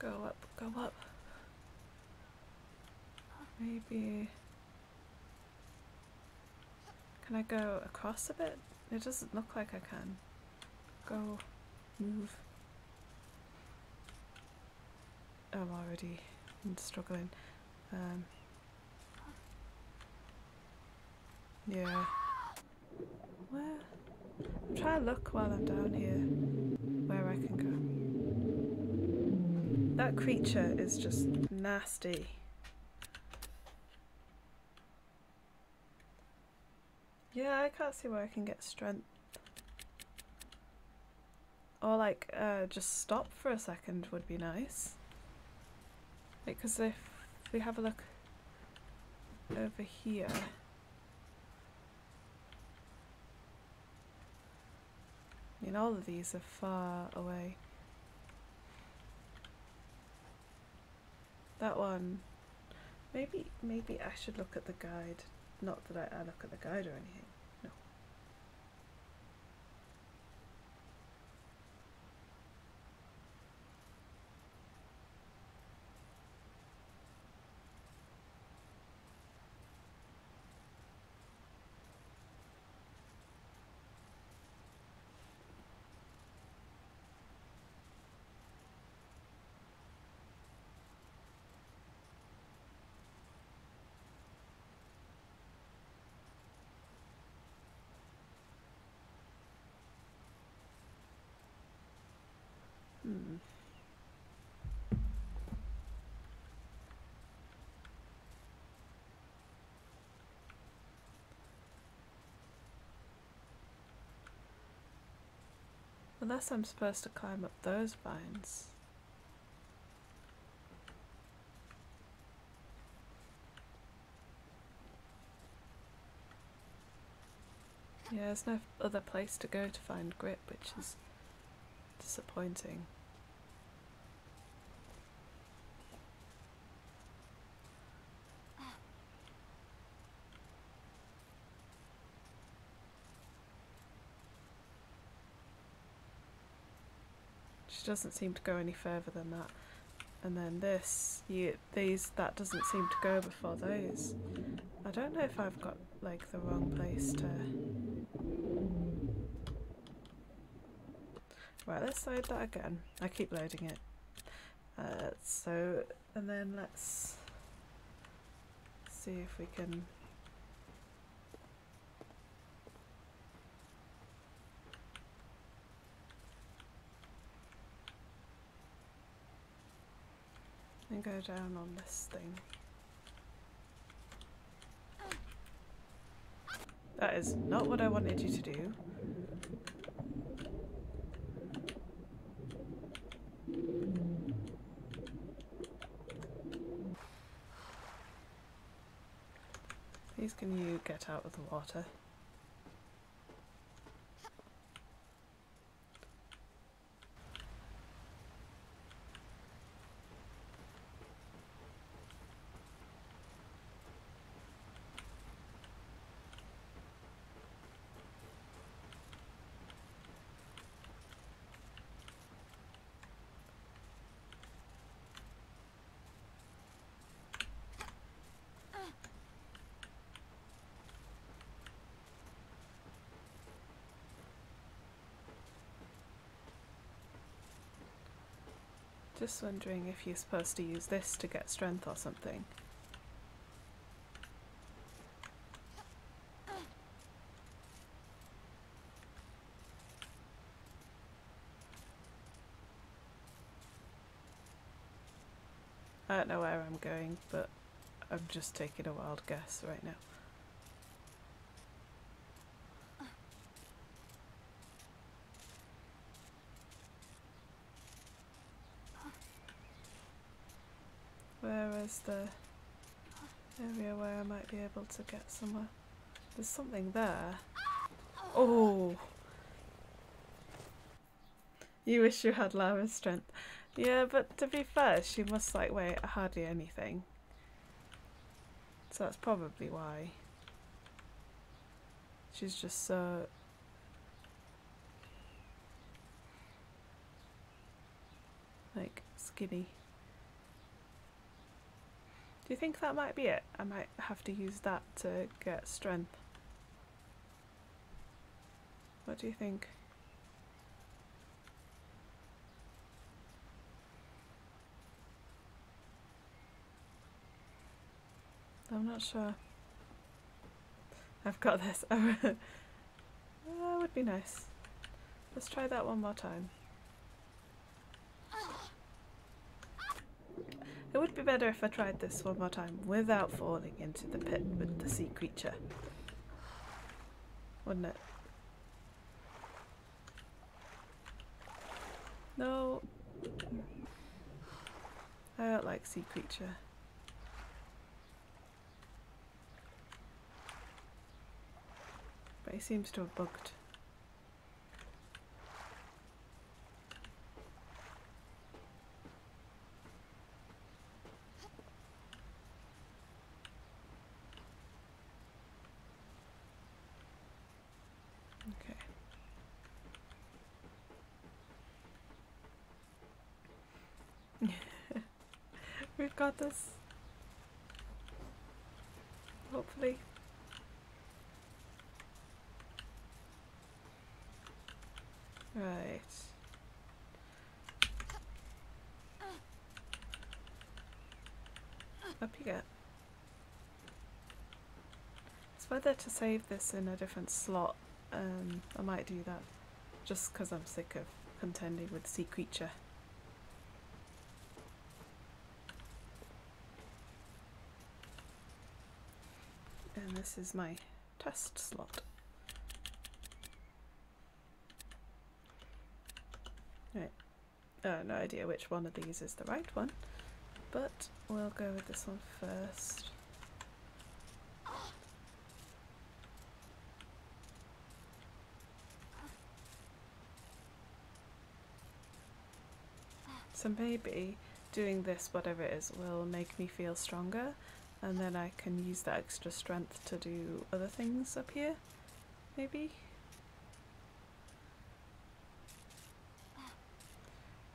[SPEAKER 1] Go up, go up. Maybe. Can I go across a bit? It doesn't look like I can. Go, move. I'm already struggling. Um, yeah. Where? I'm trying to look while I'm down here where I can go. That creature is just nasty. Yeah, I can't see where I can get strength. Or like, uh, just stop for a second would be nice. Because if we have a look over here. I mean, all of these are far away. That one, maybe, maybe I should look at the guide. Not that I, I look at the guide or anything. Hmm. Unless I'm supposed to climb up those vines. Yeah, there's no other place to go to find grip, which is disappointing. Doesn't seem to go any further than that. And then this, you, these, that doesn't seem to go before those. I don't know if I've got like the wrong place to. Right, let's load that again. I keep loading it. Uh, so, and then let's see if we can. And go down on this thing. That is not what I wanted you to do. Please can you get out of the water? Just wondering if you're supposed to use this to get strength or something. I don't know where I'm going, but I'm just taking a wild guess right now. Where is the area where I might be able to get somewhere? There's something there. Oh! You wish you had Lara's strength. Yeah, but to be fair, she must like weigh hardly anything. So that's probably why. She's just so... Like, skinny. Do you think that might be it? I might have to use that to get strength. What do you think? I'm not sure. I've got this. that would be nice. Let's try that one more time. It would be better if I tried this one more time without falling into the pit with the sea creature. Wouldn't it? No. I don't like sea creature. But he seems to have bugged. Okay. We've got this. Hopefully. Right. Up you get. It's whether to save this in a different slot. Um, I might do that. Just because I'm sick of contending with sea creature. And this is my test slot. Right. Uh, no idea which one of these is the right one, but we'll go with this one first. So maybe doing this, whatever it is, will make me feel stronger, and then I can use that extra strength to do other things up here. Maybe?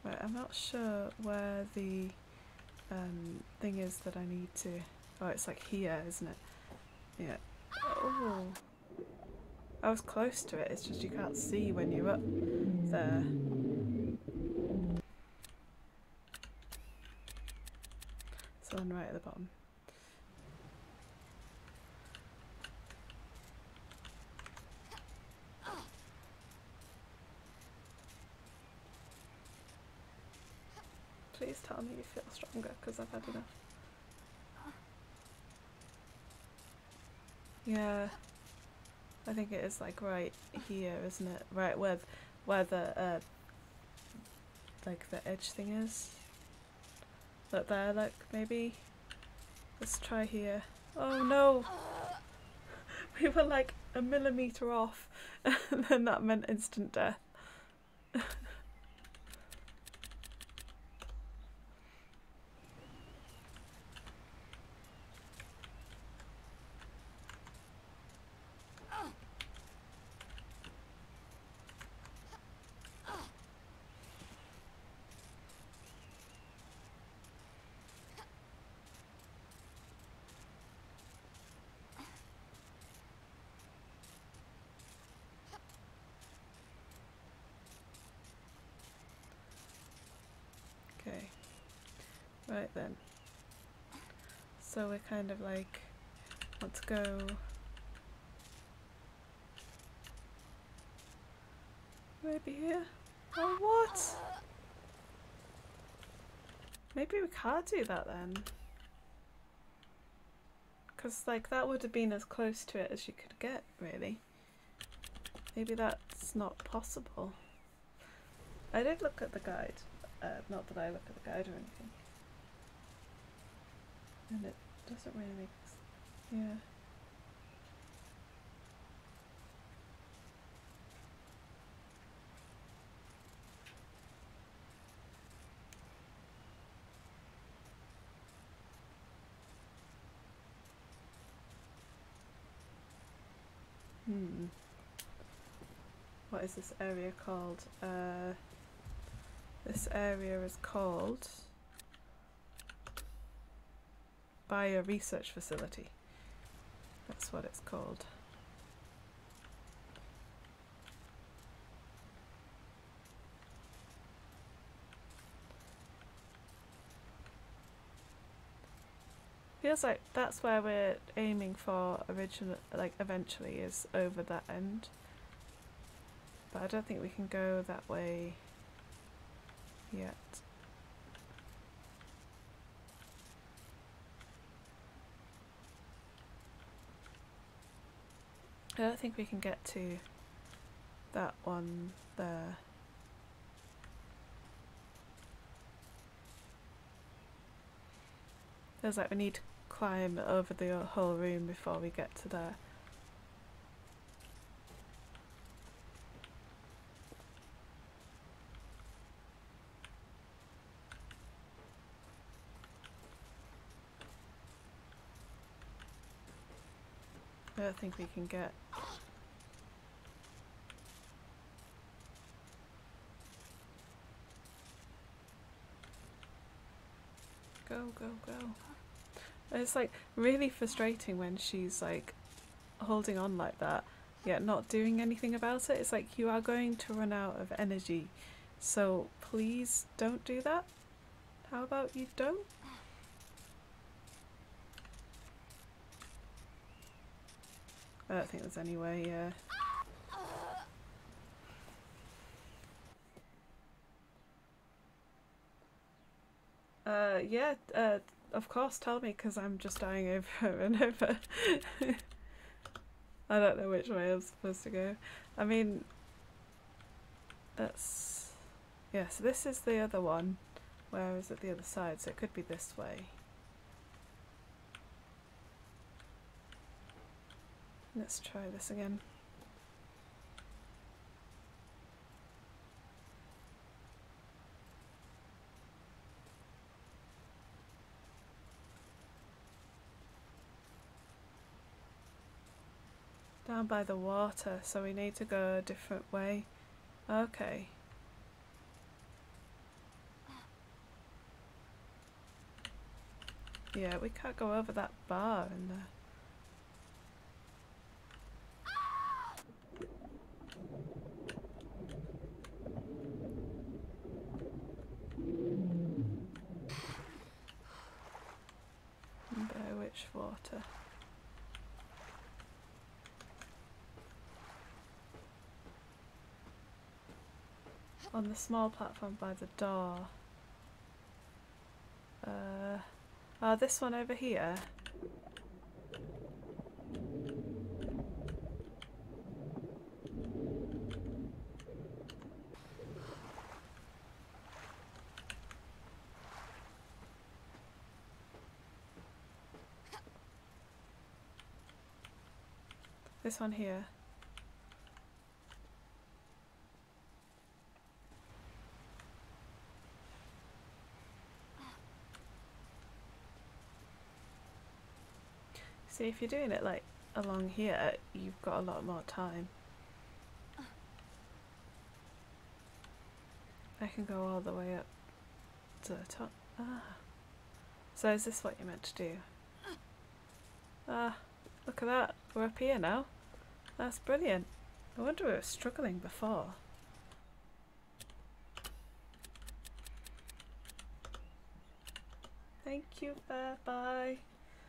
[SPEAKER 1] Right, I'm not sure where the um, thing is that I need to. Oh, it's like here, isn't it? Yeah. Oh. I was close to it, it's just you can't see when you're up there. It's one right at the bottom. Please tell me you feel enough. Yeah, I think it is like right here, isn't it? Right where, where the uh, like the edge thing is. Look there, look maybe. Let's try here. Oh no! We were like a millimeter off, and then that meant instant death. Okay. Right then. So we're kind of like, let's go. Maybe here? Oh, what? Maybe we can't do that then. Because, like, that would have been as close to it as you could get, really. Maybe that's not possible. I did look at the guide. Uh, not that I look at the guide or anything. And it doesn't really make s- yeah. Hmm. What is this area called? Uh, this area is called bio research facility. That's what it's called. Feels like that's where we're aiming for original like eventually is over that end. But I don't think we can go that way yet. I don't think we can get to that one there. Feels like we need to climb over the whole room before we get to there. Don't think we can get Go, go, go. It's like really frustrating when she's like holding on like that, yet not doing anything about it. It's like you are going to run out of energy, so please don't do that. How about you don't? I don't think there's any way, yeah. Uh, yeah, uh, of course, tell me, because I'm just dying over and over. I don't know which way I'm supposed to go. I mean, that's... Yeah, so this is the other one. Where is it the other side? So it could be this way. Let's try this again. Down by the water, so we need to go a different way. Okay. Yeah, we can't go over that bar in there. Which water? On the small platform by the door. Uh, oh, this one over here. This one here. See, if you're doing it like along here, you've got a lot more time. I can go all the way up to the top. Ah. So is this what you're meant to do? Ah, look at that. We're up here now. That's brilliant. I wonder we were struggling before. Thank you, bye bye.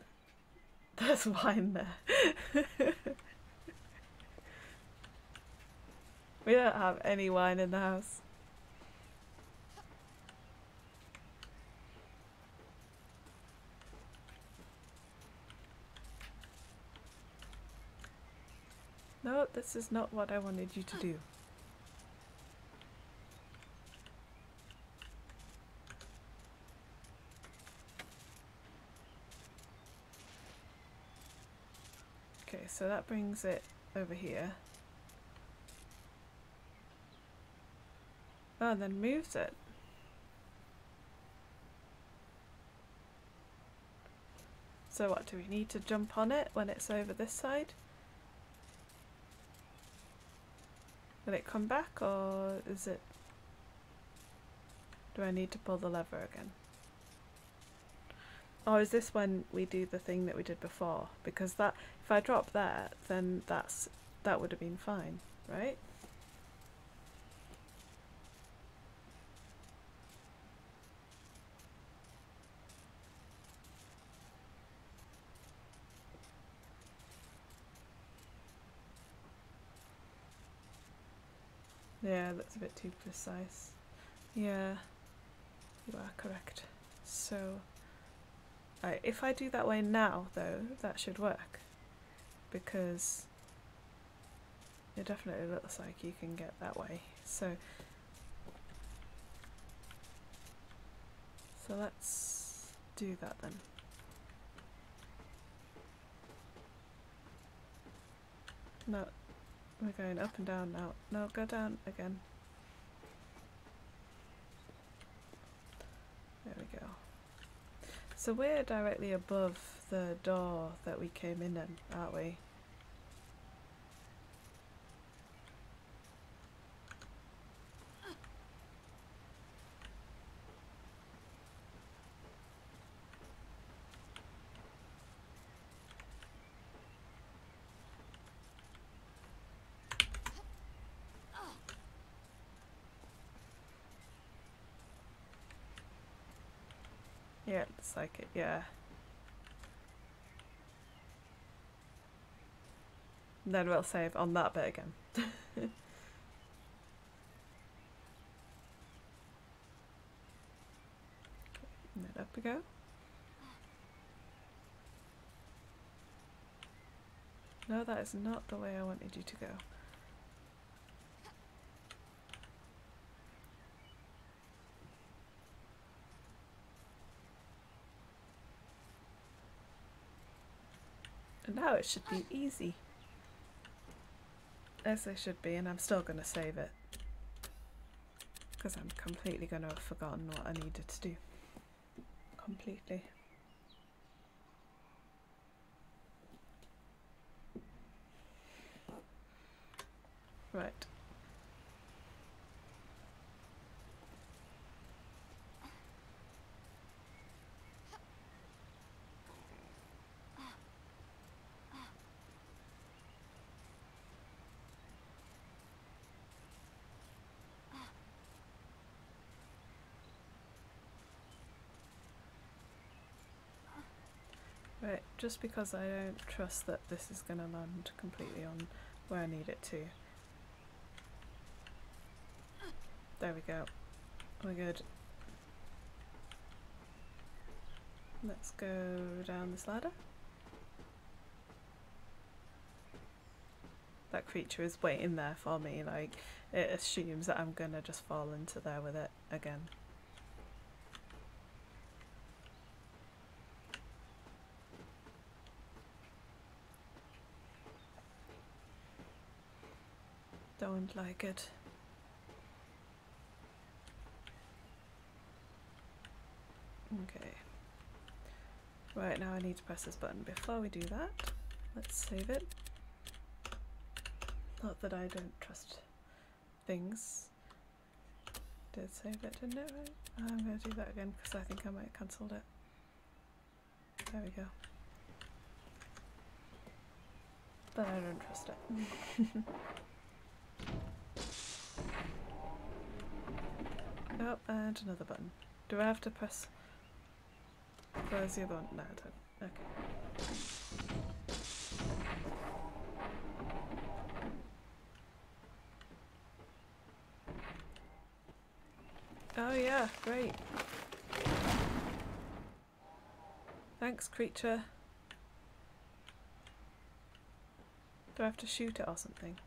[SPEAKER 1] There's wine there. we don't have any wine in the house. No, this is not what I wanted you to do. Okay, so that brings it over here. Oh, and then moves it. So what, do we need to jump on it when it's over this side? Will it come back or is it... Do I need to pull the lever again? Or is this when we do the thing that we did before? Because that, if I drop that, then that's that would have been fine, right? Yeah, that's a bit too precise. Yeah, you are correct. So, if I do that way now, though, that should work. Because it definitely looks like you can get that way. So, so let's do that then. No, we're going up and down now. No, go down again. There we go. So we're directly above the door that we came in in, aren't we? Yeah, it's like it, yeah. Then we'll save on that bit again. then up we go. No, that is not the way I wanted you to go. Now it should be easy. As they should be, and I'm still going to save it. Because I'm completely going to have forgotten what I needed to do. Completely. Right. Right, just because I don't trust that this is going to land completely on where I need it to. There we go. We're good. Let's go down this ladder. That creature is waiting there for me, like, it assumes that I'm gonna just fall into there with it again. I don't like it. Okay. Right, now I need to press this button. Before we do that, let's save it. Not that I don't trust things. Did save it, didn't it? I'm going to do that again because I think I might have cancelled it. There we go. But I don't trust it. oh, and another button. Do I have to press Where's the other one? No, I don't. Okay. Oh yeah, great. Thanks, creature. Do I have to shoot it or something?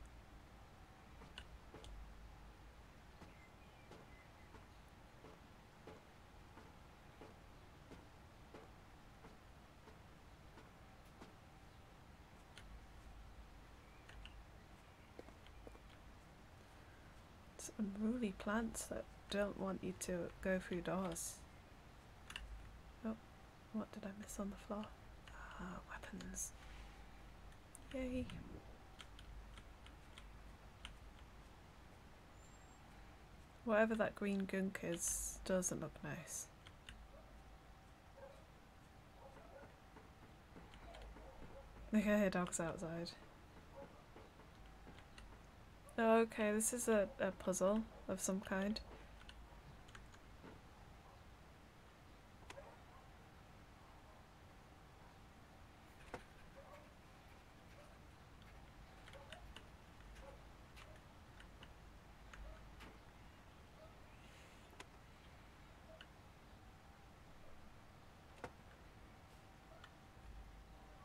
[SPEAKER 1] unruly plants that don't want you to go through doors. Oh, what did I miss on the floor? Ah, weapons. Yay. Whatever that green gunk is, doesn't look nice. Okay, dog's outside. Oh, okay, this is a, a puzzle of some kind.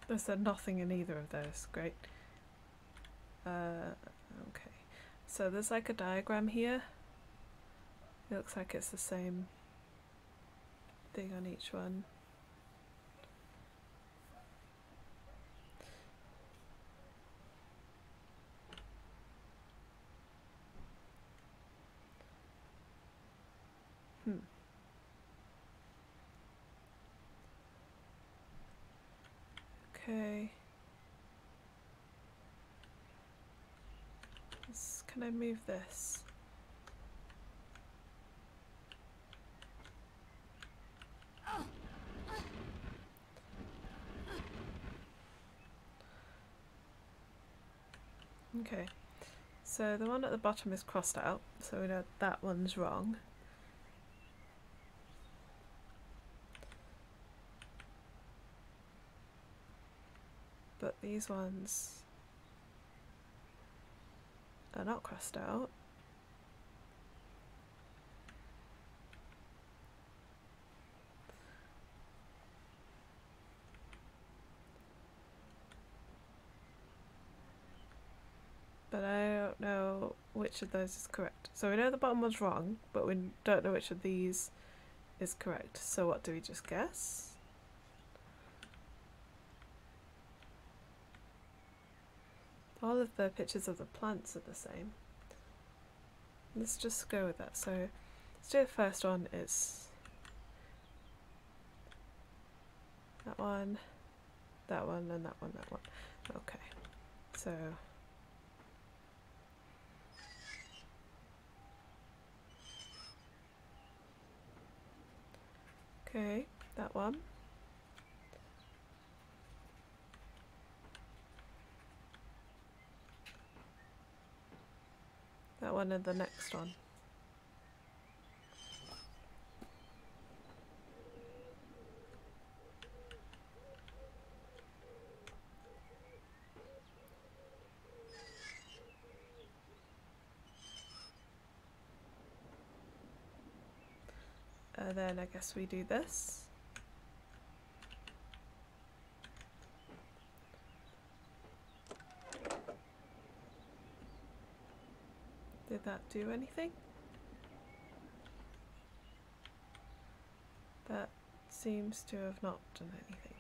[SPEAKER 1] There's nothing in either of those. Great. Uh. So there's like a diagram here. It looks like it's the same thing on each one. Hmm. Okay. This- Can I move this? Okay. So the one at the bottom is crossed out, so we know that one's wrong. But these ones are not crossed out. But I don't know which of those is correct. So we know the bottom one's wrong, but we don't know which of these is correct. So what do we just guess? All of the pictures of the plants are the same. Let's just go with that. So let's do the first one. It's that one, that one, and that one, that one. Okay. So Okay, that one. That one and the next one. And then I guess we do this. That do anything? That seems to have not done anything.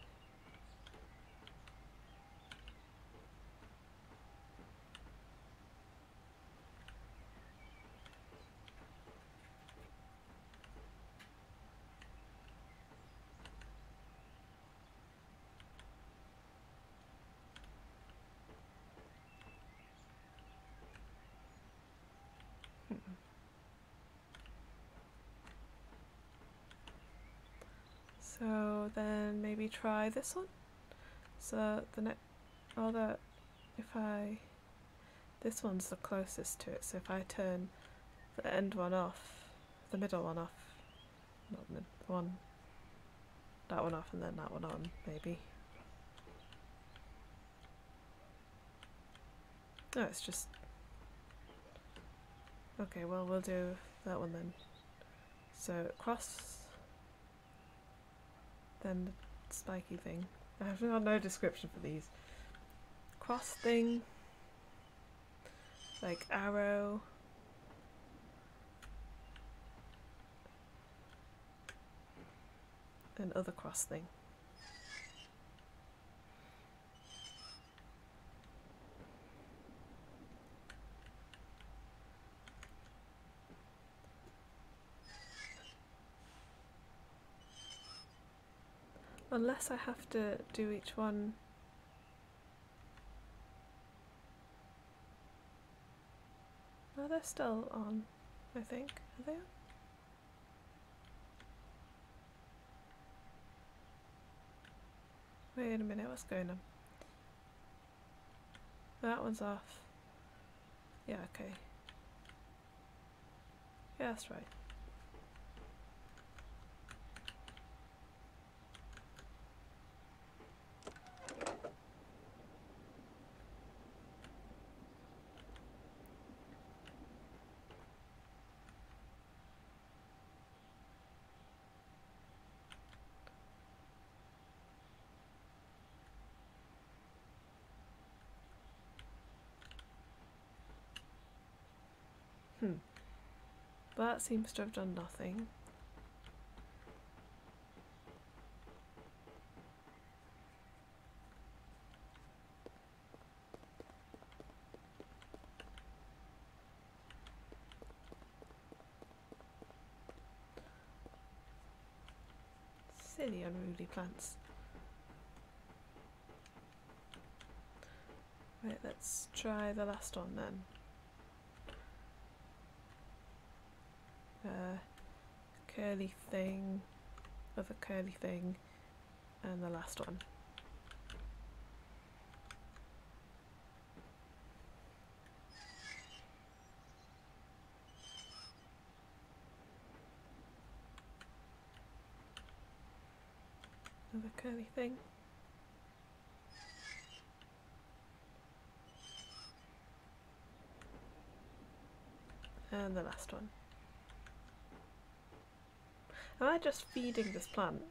[SPEAKER 1] So then maybe try this one. So the next, oh that, if I, this one's the closest to it. So if I turn the end one off, the middle one off, not mid- one, that one off and then that one on, maybe. No, it's just. Okay, well we'll do that one then. So cross then the spiky thing. I have no description for these. Cross thing, like arrow. And other cross thing. Unless I have to do each one. No, they're still on, I think. Are they on? Wait a minute, what's going on? That one's off. Yeah, okay. Yeah, that's right. Hmm. That seems to have done nothing. Silly unruly plants. Right, let's try the last one then. Uh, curly thing, other curly thing, and the last one. Another curly thing. And the last one. Am I just feeding this plant?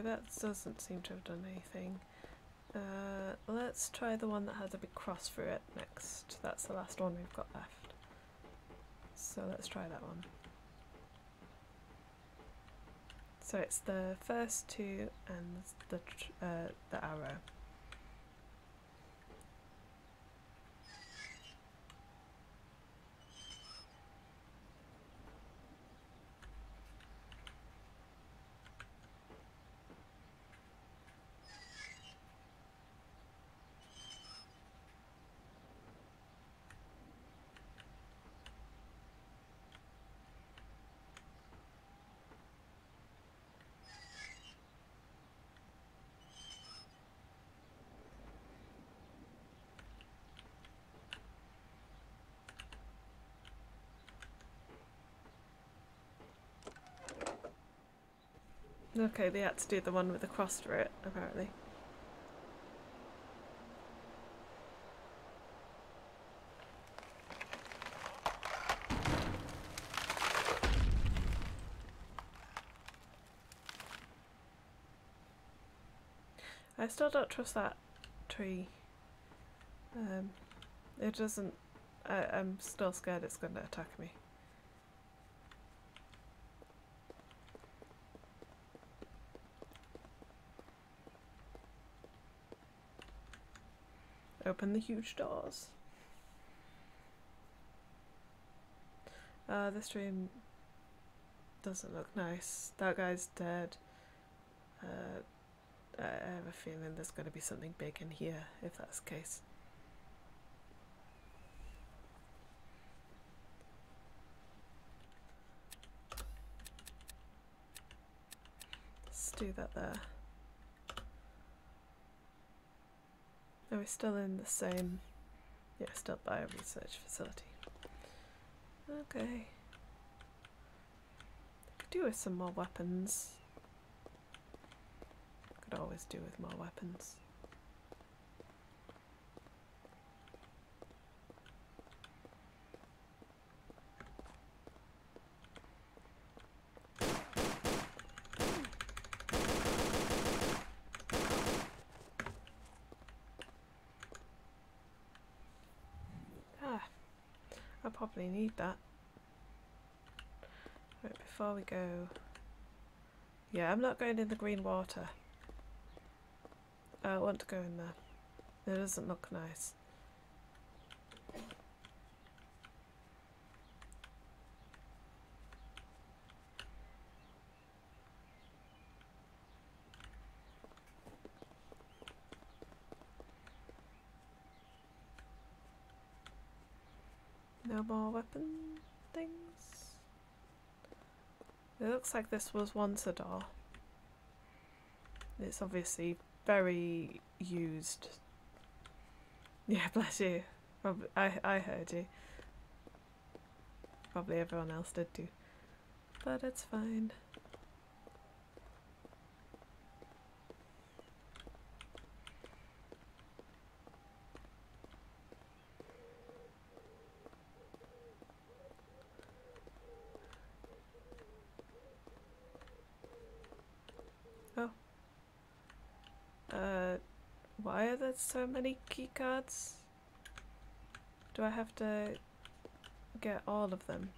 [SPEAKER 1] That doesn't seem to have done anything. Uh, let's try the one that has a big cross through it next. That's the last one we've got left. So let's try that one. So it's the first two and the uh, the arrow. Okay, they had to do the one with the cross through it, apparently. I still don't trust that tree. Um, it doesn't. I, I'm still scared it's going to attack me. Open the huge doors. Uh, this room doesn't look nice. That guy's dead. Uh, I have a feeling there's going to be something big in here if that's the case. Let's do that there. Are we still in the same? Yeah, still bio research facility. Okay. Could do with some more weapons. Could always do with more weapons. Ah, Need that. Right, before we go. Yeah, I'm not going in the green water. I want to go in there. It doesn't look nice. More weapon things. It looks like this was once a door. It's obviously very used. Yeah, bless you. Prob- I I heard you. Probably everyone else did too. But it's fine. Oh. Uh, why are there so many keycards? Do I have to get all of them?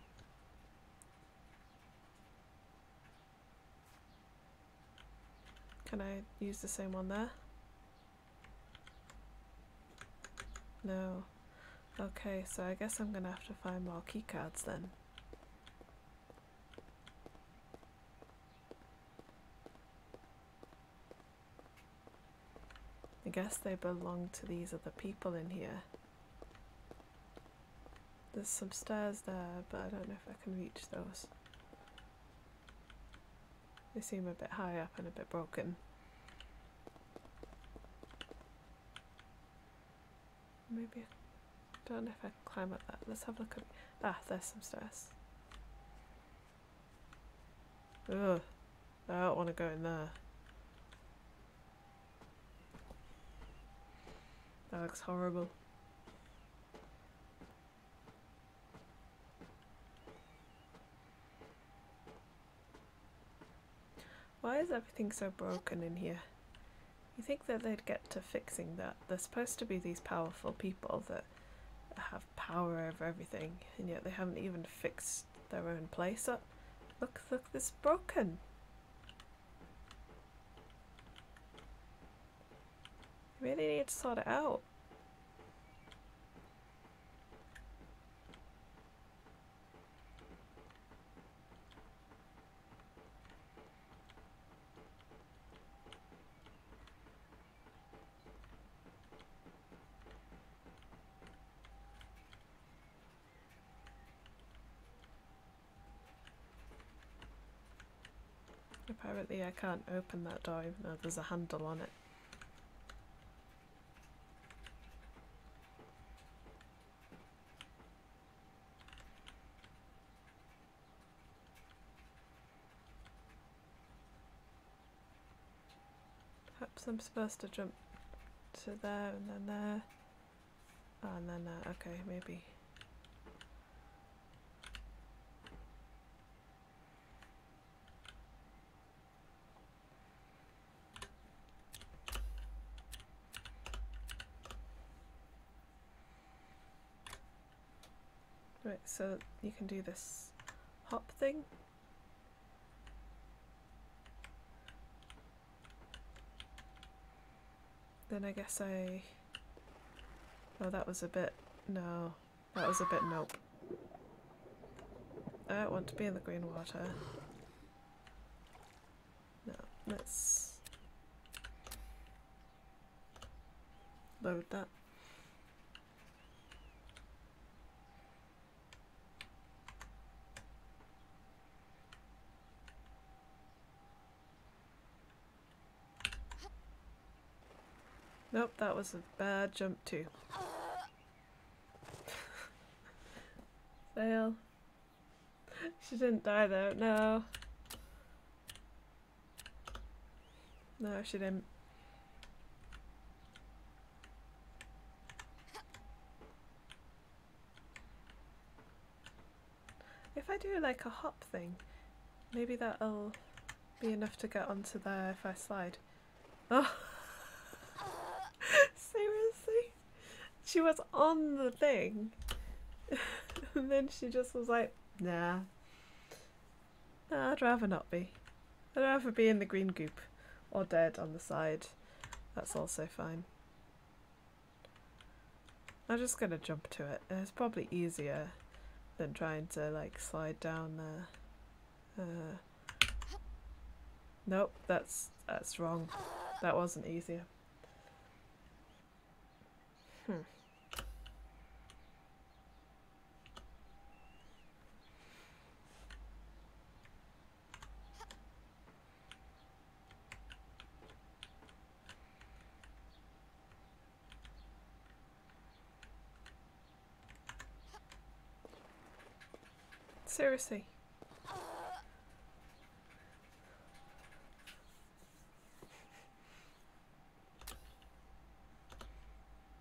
[SPEAKER 1] Can I use the same one there? No. Okay, so I guess I'm gonna have to find more keycards then. Guess they belong to these other people in here. There's some stairs there, but I don't know if I can reach those. They seem a bit high up and a bit broken. Maybe I don't know if I can climb up that. Let's have a look at. Ah, there's some stairs. Ugh, I don't want to go in there. That looks horrible. Why is everything so broken in here? You think that they'd get to fixing that? They're supposed to be these powerful people that have power over everything, and yet they haven't even fixed their own place up. Look, look, this broken. Really need to sort it out. Apparently I can't open that door even though there's a handle on it. Perhaps I'm supposed to jump to there and then there. Oh, and then there. Okay, maybe. Right, so you can do this hop thing. Then I guess I. Oh, that was a bit. No, that was a bit nope. I don't want to be in the green water. No, let's load that. Nope, that was a bad jump too. Fail. She didn't die though, no. No, she didn't. If I do like a hop thing, maybe that'll be enough to get onto there if I slide. Oh! Seriously? She was on the thing. and then she just was like, nah. Nah, I'd rather not be. I'd rather be in the green goop. Or dead on the side. That's also fine. I'm just gonna jump to it. It's probably easier than trying to like slide down there. Uh, nope, that's that's wrong. That wasn't easier. Hmm. Seriously.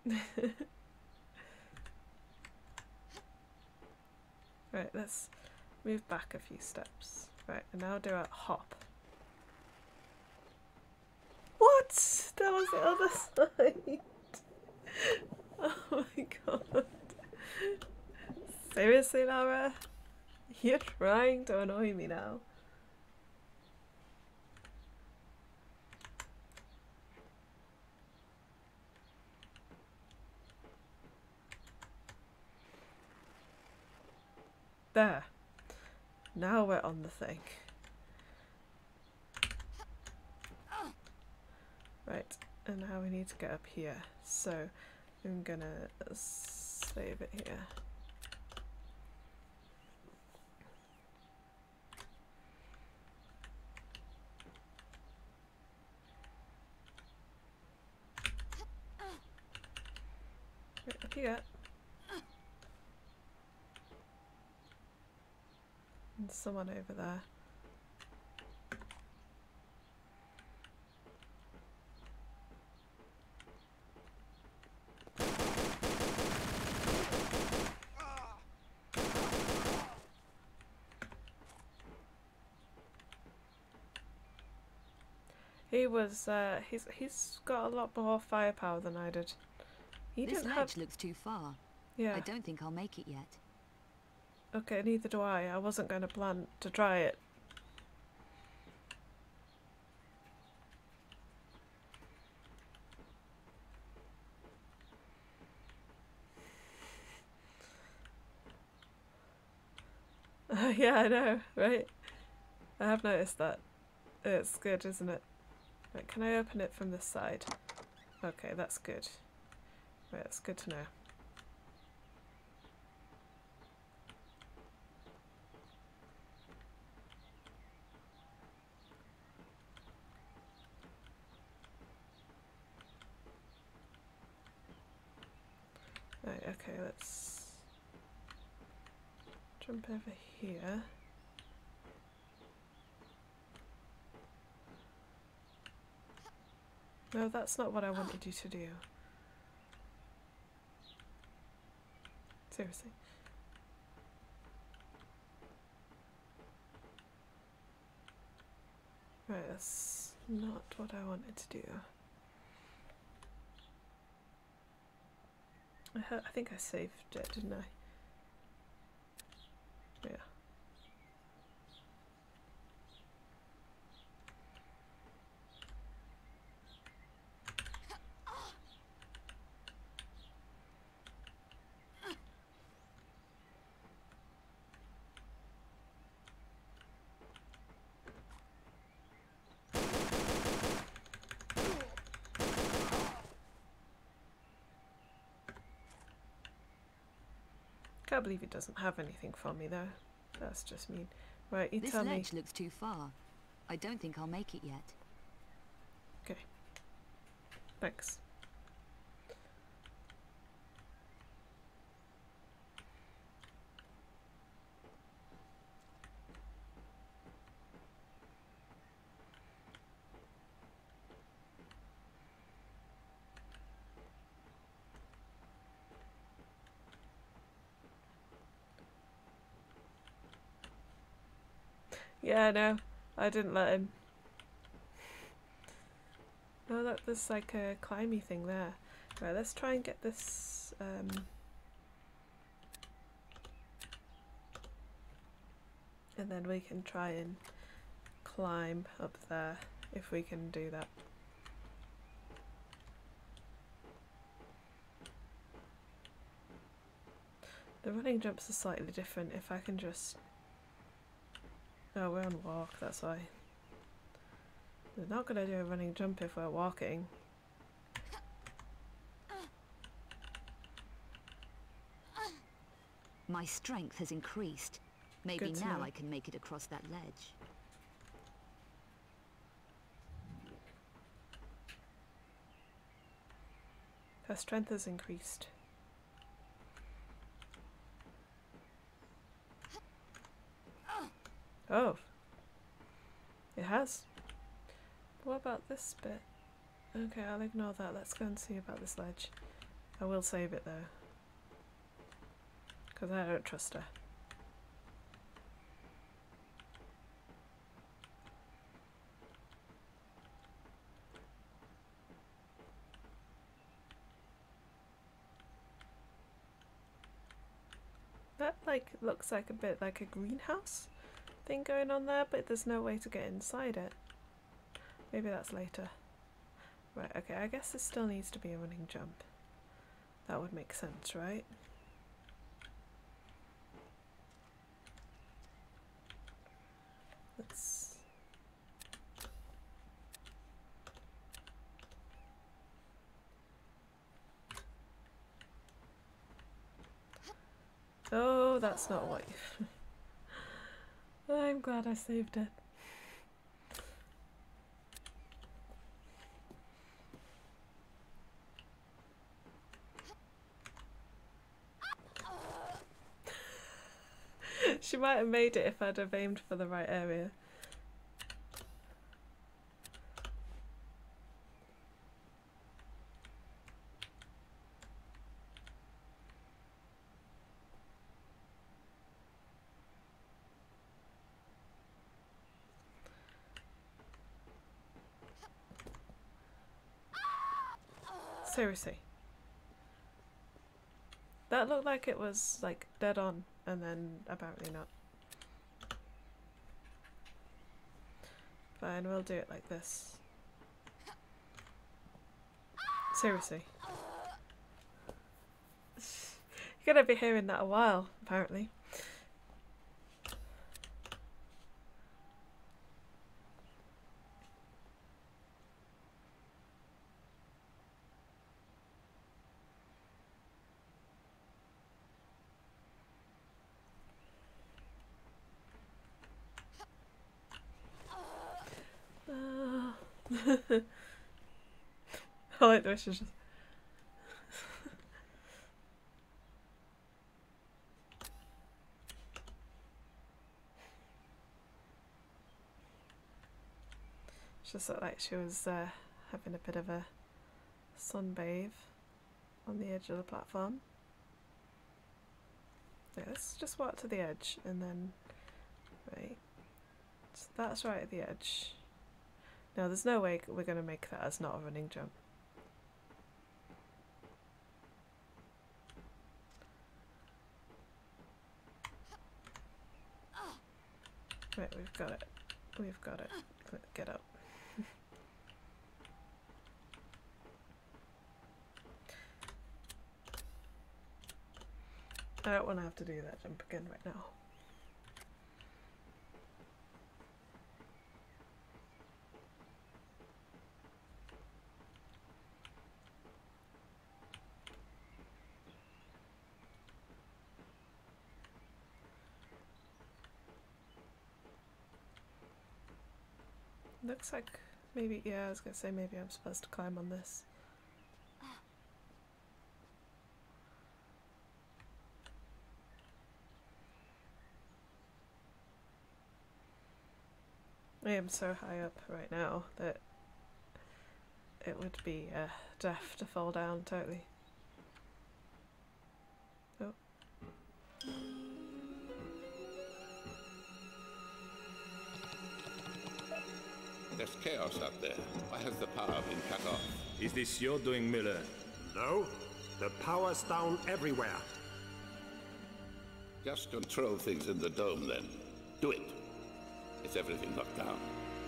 [SPEAKER 1] right, let's move back a few steps. Right, and now do a hop. What? That was the other side. Oh my god. Seriously, Lara? You're trying to annoy me now. There. Now we're on the thing. Right, and now we need to get up here. So I'm gonna save it here. Up you. And someone over there. He was, uh, he's, he's got a lot more firepower than I did. He
[SPEAKER 2] this ledge
[SPEAKER 1] have,
[SPEAKER 2] looks too far.
[SPEAKER 1] yeah.
[SPEAKER 2] I don't think I'll make it yet.
[SPEAKER 1] Okay, neither do I. I wasn't going to plan to try it. Oh, yeah, I know, right? I have noticed that. It's good, isn't it? Right, can I open it from this side? Okay, that's good. Right, that's good to know. Right, okay, let's jump over here. No, that's not what I wanted you to do. Seriously. Right, that's not what I wanted to do. I, I think I saved it, didn't I? Yeah. Can't believe it doesn't have anything for me though. That's just mean. Right, you
[SPEAKER 2] This
[SPEAKER 1] tell me.
[SPEAKER 2] ledge looks too far. I don't think I'll make it yet. Okay.
[SPEAKER 1] Thanks. Yeah, no, I didn't let him. Oh, look, there's like a climby thing there. Right, let's try and get this. Um, and then we can try and climb up there if we can do that. The running jumps are slightly different. If I can just. Oh, we're on walk, that's why. We're not going to do a running jump if we're walking.
[SPEAKER 2] My strength has increased. Maybe now
[SPEAKER 1] know.
[SPEAKER 2] I can make it across that ledge.
[SPEAKER 1] Her strength has increased. Oh. It has. What about this bit? Okay, I'll ignore that. Let's go and see about this ledge. I will save it though. Because I don't trust her. That like looks like a bit like a greenhouse thing going on there, but there's no way to get inside it. Maybe that's later. Right, okay, I guess there still needs to be a running jump. That would make sense, right? Let's... Oh, that's not what... I'm glad I saved it. she might have made it if I'd have aimed for the right area. Seriously. That looked like it was like dead on and then apparently not. Fine, we'll do it like this. Seriously. You're gonna be hearing that a while, apparently. Ah. I like she's just. Just looked like she was uh, having a bit of a sunbathe on the edge of the platform. Yeah, let's just walk to the edge and then. Right. So that's right at the edge. No, there's no way we're going to make that as not a running jump. Right, we've got it. We've got it. Get up. I don't want to have to do that jump again right now. Looks like maybe, yeah, I was gonna say maybe I'm supposed to climb on this. I am so high up right now that it would be uh, to fall down totally. Oh.
[SPEAKER 4] There's chaos out there. Why has the power been cut off?
[SPEAKER 5] Is this your doing, Muller?
[SPEAKER 3] No, the power's down everywhere.
[SPEAKER 4] Just control things in the dome then. Do it. it. Is everything locked down?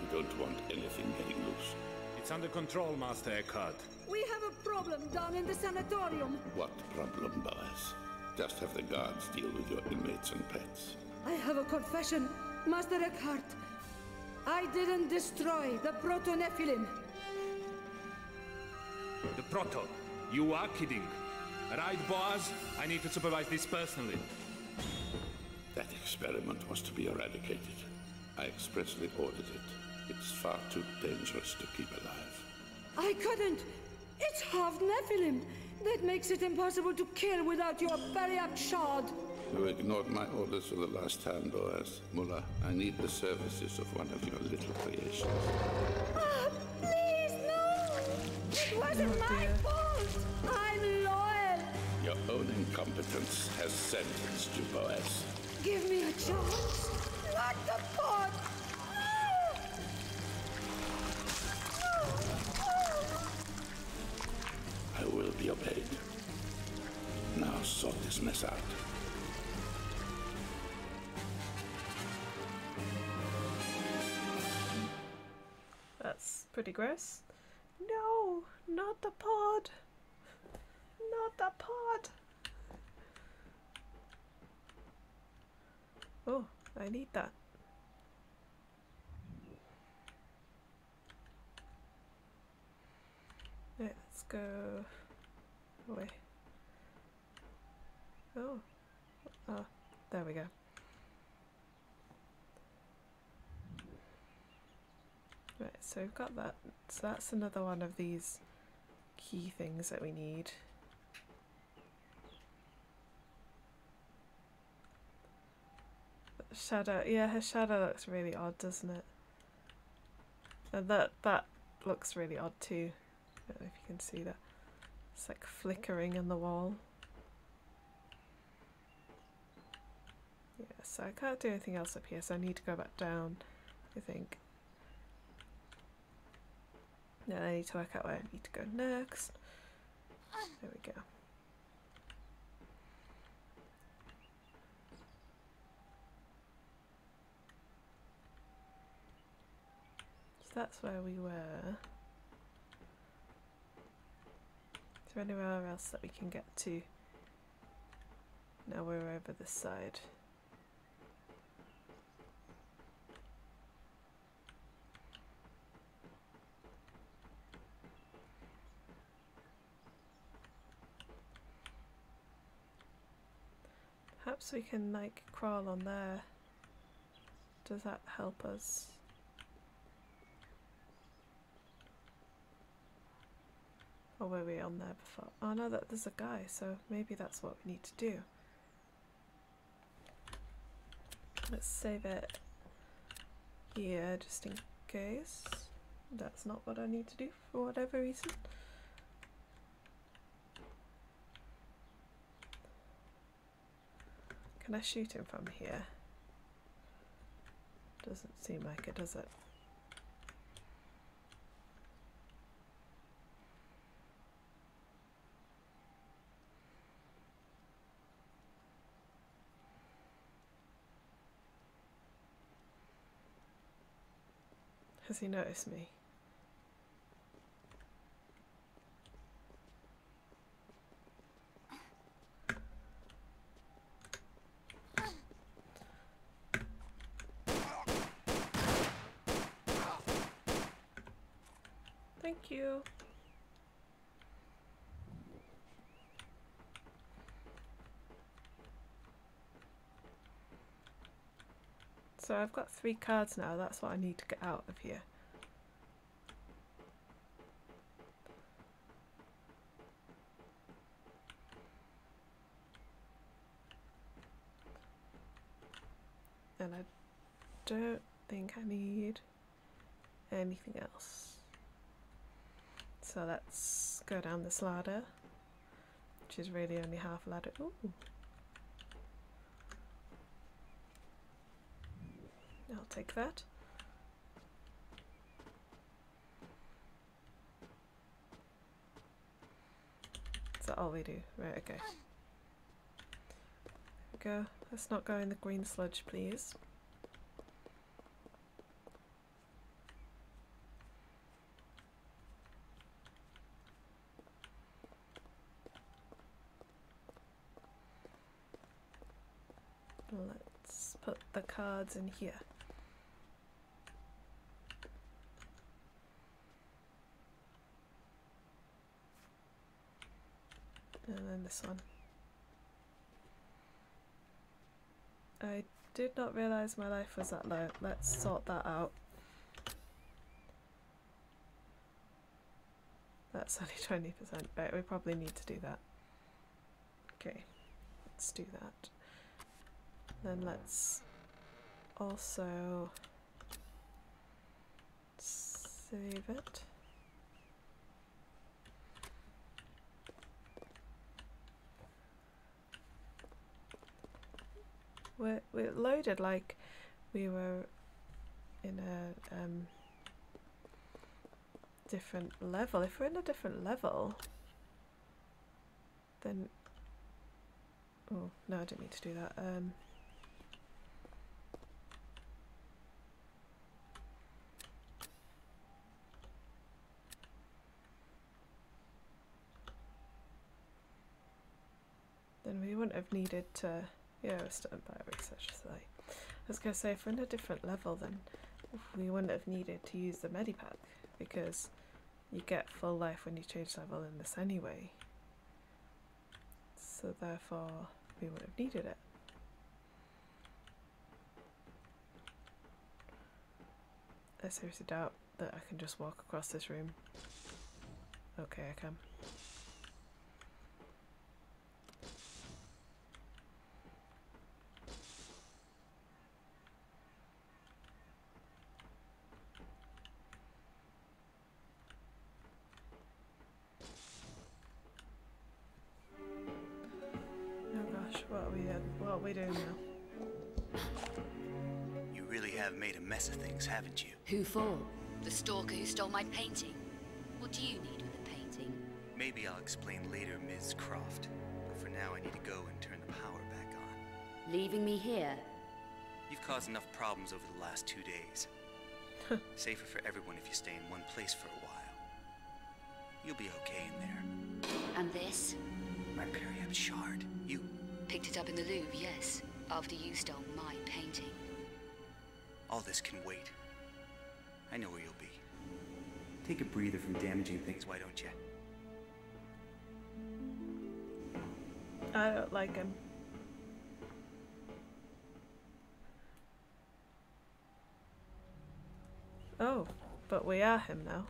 [SPEAKER 4] We don't want anything getting loose.
[SPEAKER 5] It's under control, Master Eckhardt.
[SPEAKER 6] We have a problem down in the sanatorium.
[SPEAKER 4] What problem, boss? Just have the guards deal with your inmates and pets.
[SPEAKER 6] I have a confession, Master Eckhardt. I didn't destroy the Proto-Nephilim.
[SPEAKER 5] The Proto. You are kidding. Right, Boaz? I need to supervise this personally.
[SPEAKER 4] That experiment was to be eradicated. I expressly ordered it. It's far too dangerous to keep alive.
[SPEAKER 6] I couldn't. It's half Nephilim. That makes it impossible to kill without your Periapt shard.
[SPEAKER 4] You ignored my orders for the last time, Boaz. Muller, I need the services of one of your little creations.
[SPEAKER 6] Ah, please, no! It wasn't
[SPEAKER 1] Oh,
[SPEAKER 6] my fault! I'm loyal!
[SPEAKER 4] Your own incompetence has sentenced you, Boaz.
[SPEAKER 6] Give me a chance! Not the pot!
[SPEAKER 4] I will be obeyed. Now sort this mess out.
[SPEAKER 1] Pretty gross. No, not the pod. Not the pod. Oh, I need that. Let's go away. Oh, oh, there we go. Right, so we've got that. So that's another one of these key things that we need. Shadow, yeah, her shadow looks really odd, doesn't it? And that that looks really odd too. I don't know if you can see that. It's like flickering on the wall. Yeah, so I can't do anything else up here, so I need to go back down, I think. Then I need to work out where I need to go next. There we go. So that's where we were. Is there anywhere else that we can get to? Now we're over this side. Perhaps we can like crawl on there. Does that help us? Or were we on there before? Oh no, that there's a guy, so maybe that's what we need to do. Let's save it here just in case. That's not what I need to do for whatever reason. Can I shoot him from here? Doesn't seem like it, does it? Has he noticed me? Thank you. So I've got three cards now, that's what I need to get out of here. And I don't think I need anything else. So let's go down this ladder, which is really only half a ladder. Ooh. I'll take that. Is that all we do? Right, okay. Go. Let's not go in the green sludge, please. Let's put the cards in here. And then this one. I did not realise my life was that low. Let's sort that out. That's only 20%. Right, we probably need to do that. Okay, let's do that. Then let's also save it. We're, we're loaded like we were in a um, different level. If we're in a different level, then oh no, I didn't mean to do that. Um, then we wouldn't have needed to. Yeah, we're still in bioresearch site. I was gonna say if we're in a different level, then we wouldn't have needed to use the medipack because you get full life when you change level in this anyway. So therefore, we would have needed it. I seriously doubt that I can just walk across this room. Okay, I can.
[SPEAKER 2] Stole my painting. What do you need with a painting?
[SPEAKER 7] Maybe I'll explain later, Ms. Croft. But for now, I need to go and turn the power back on.
[SPEAKER 2] Leaving me here?
[SPEAKER 7] You've caused enough problems over the last two days. Safer for everyone if you stay in one place for a while. You'll be okay in there.
[SPEAKER 2] And this?
[SPEAKER 7] My Periapt shard. You.
[SPEAKER 2] Picked it up in the Louvre, yes. After you stole my painting.
[SPEAKER 7] All this can wait. I know where you'll be. Take a breather from damaging things, why don't you?
[SPEAKER 1] I don't like him. Oh, but we are him now.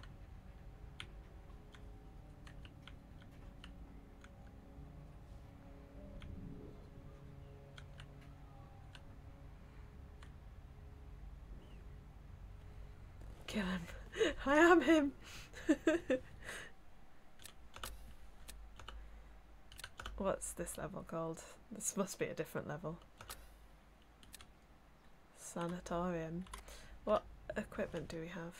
[SPEAKER 1] Kill him. Him. What's this level called? This must be a different level. Sanatorium. What equipment do we have?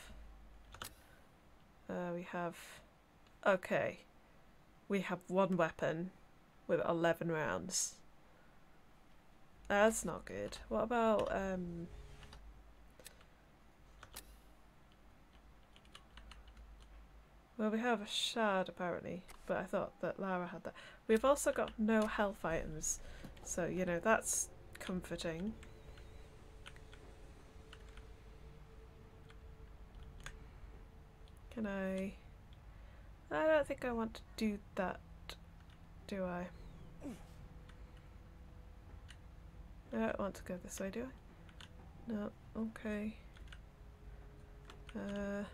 [SPEAKER 1] Uh, we have. Okay. We have one weapon with 11 rounds. That's not good. What about. um... Well, we have a shard apparently, but I thought that Lara had that. We've also got no health items, so you know that's comforting. Can I? I don't think I want to do that, do I? I don't want to go this way, do I? No, okay. Uh.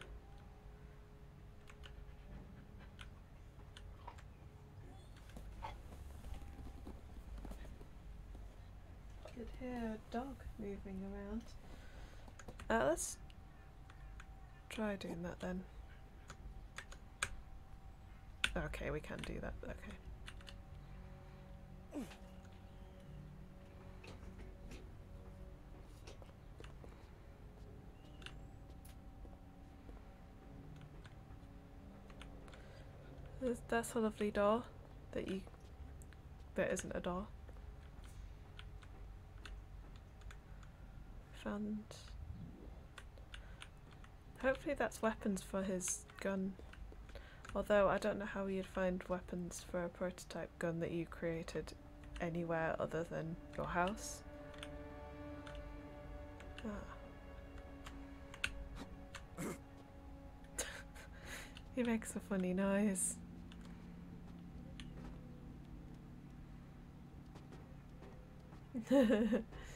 [SPEAKER 1] Could hear a dog moving around. Uh, let's try doing that then. Okay, we can do that. Okay. That's a lovely door that you. That isn't a door. Found. Hopefully that's weapons for his gun. Although I don't know how you'd find weapons for a prototype gun that you created anywhere other than your house. Ah. he makes a funny noise.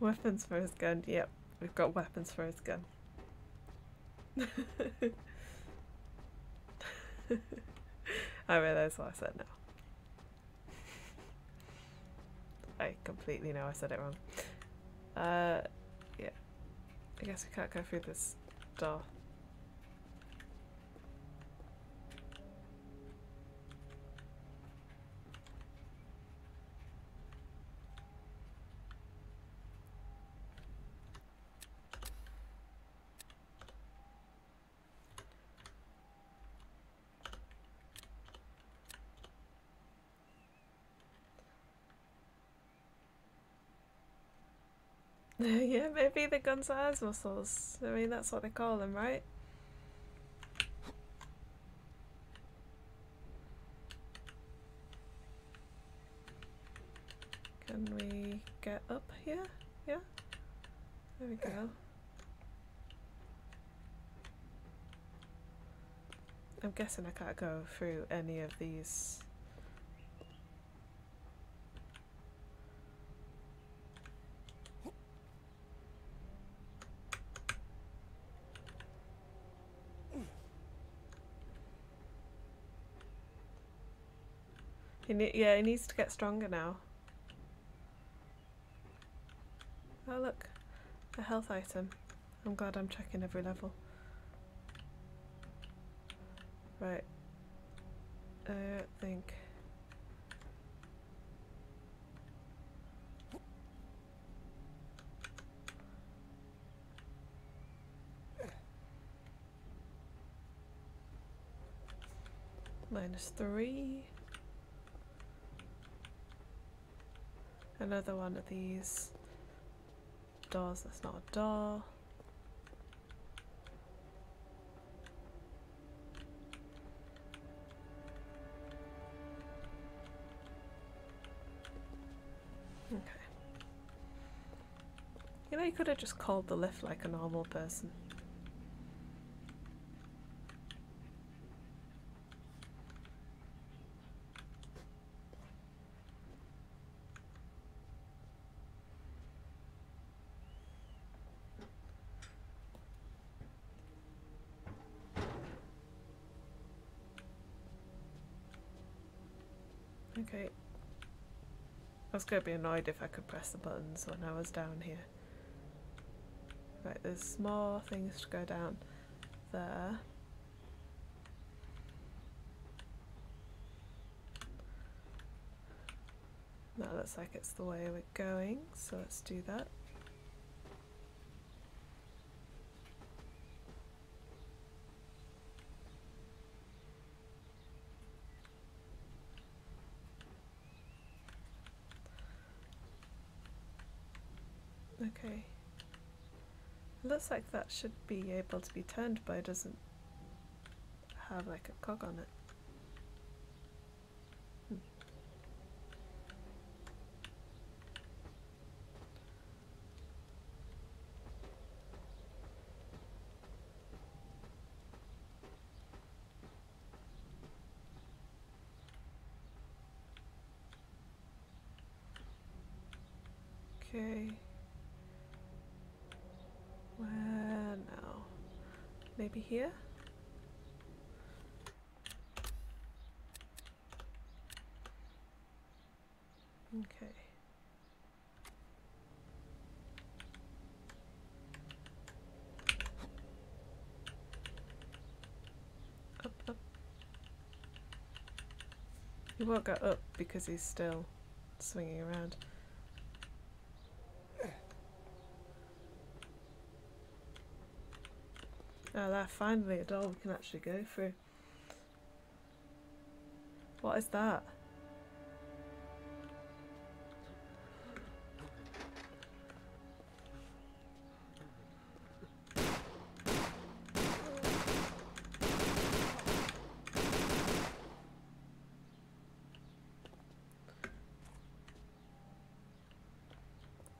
[SPEAKER 1] weapons for his gun. Yep, we've got weapons for his gun. I realise what I said now. I completely know I said it wrong. Uh, yeah. I guess we can't go through this door. yeah, maybe the Gonzalez muscles. I mean, that's what they call them, right? Can we get up here? Yeah? There we go. I'm guessing I can't go through any of these. He ne- yeah, he needs to get stronger now. Oh look, a health item. I'm glad I'm checking every level. Right. I think. Minus three. Another one of these doors that's not a door. Okay. You know, you could have just called the lift like a normal person. Okay. I was going to be annoyed if I could press the buttons when I was down here. Right, there's more things to go down there. That looks like it's the way we're going, so let's do that. Okay. Looks like that should be able to be turned, but it doesn't have like a cog on it. Hmm. Okay. Where now? Maybe here? Okay. Up, up. He won't go up because he's still swinging around. That finally a door we can actually go through. What is that?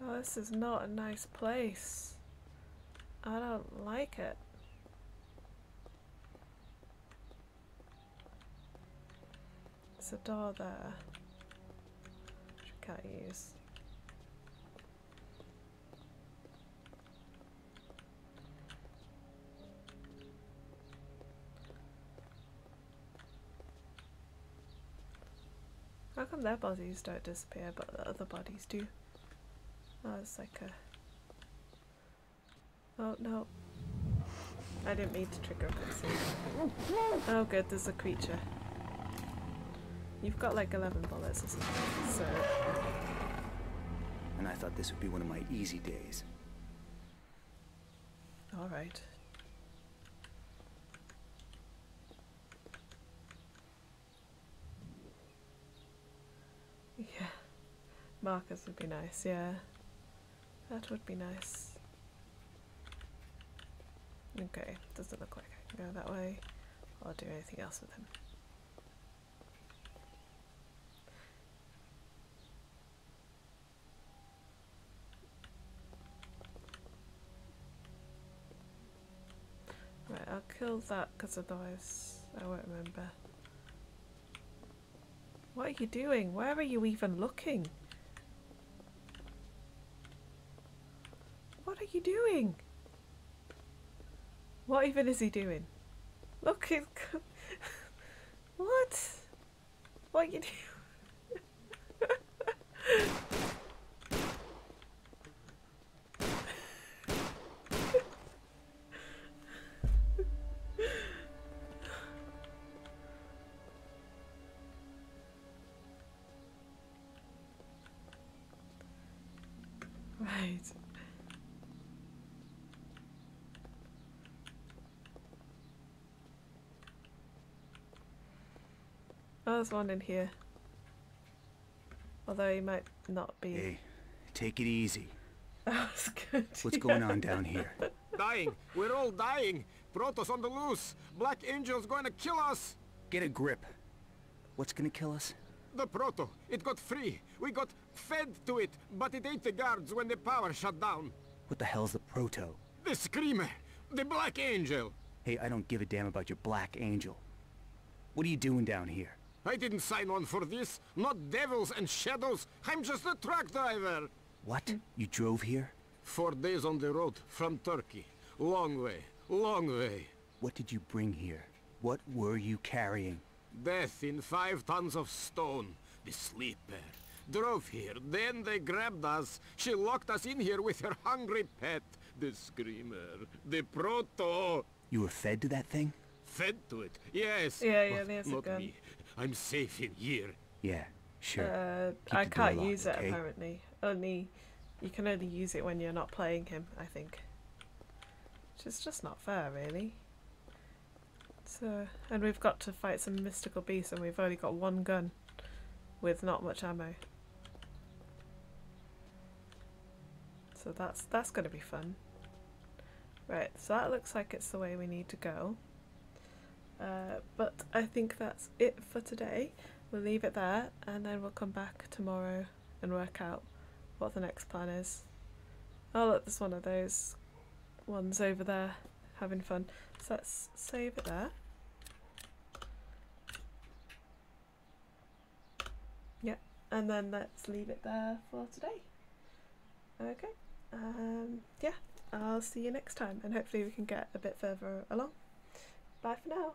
[SPEAKER 1] Oh, this is not a nice place. I don't like it. There's a door there. Which we can't use. How come their bodies don't disappear but the other bodies do? Oh, it's like a. Oh no. I didn't mean to trigger a. Oh good, there's a creature. You've got like 11 bullets or something, so.
[SPEAKER 7] And I thought this would be one of my easy days.
[SPEAKER 1] Alright. Yeah. Markers would be nice, yeah. That would be nice. Okay, doesn't look like I can go that way or do anything else with him. Right, I'll kill that because otherwise I won't remember. What are you doing? Where are you even looking? What are you doing? What even is he doing? Look, what? What are you doing? There's one in here. Although he might not be.
[SPEAKER 7] Hey, take it easy.
[SPEAKER 1] That's good.
[SPEAKER 7] What's going on down here?
[SPEAKER 8] Dying. We're all dying. Proto's on the loose. Black Angel's going to kill us.
[SPEAKER 7] Get a grip. What's gonna kill us?
[SPEAKER 8] The Proto. It got free. We got fed to it, but it ate the guards when the power shut down.
[SPEAKER 7] What the hell's the proto?
[SPEAKER 8] The Screamer. The Black Angel.
[SPEAKER 7] Hey, I don't give a damn about your black angel. What are you doing down here?
[SPEAKER 8] I didn't sign on for this. Not devils and shadows. I'm just a truck driver.
[SPEAKER 7] What? You drove here?
[SPEAKER 8] Four days on the road from Turkey. Long way. Long way.
[SPEAKER 7] What did you bring here? What were you carrying?
[SPEAKER 8] Death in five tons of stone. The sleeper. Drove here, then they grabbed us. She locked us in here with her hungry pet. The screamer. The proto.
[SPEAKER 7] You were fed to that thing?
[SPEAKER 8] Fed to it. Yes.
[SPEAKER 1] Yeah, yeah,
[SPEAKER 8] but
[SPEAKER 1] there's a gun.
[SPEAKER 8] me. I'm safe in here.
[SPEAKER 7] Yeah, sure.
[SPEAKER 1] Uh,
[SPEAKER 7] Keep
[SPEAKER 1] I
[SPEAKER 7] the door
[SPEAKER 1] can't
[SPEAKER 7] locked,
[SPEAKER 1] use it
[SPEAKER 7] okay?
[SPEAKER 1] apparently. Only you can only use it when you're not playing him. I think, which is just not fair, really. So, and we've got to fight some mystical beasts, and we've only got one gun with not much ammo. So that's that's going to be fun. Right, so that looks like it's the way we need to go. Uh, but I think that's it for today. We'll leave it there and then we'll come back tomorrow and work out what the next plan is. Oh look, there's one of those ones over there having fun. So let's save it there. Yeah, and then let's leave it there for today. Okay, um, yeah, I'll see you next time and hopefully we can get a bit further along. Bye for now.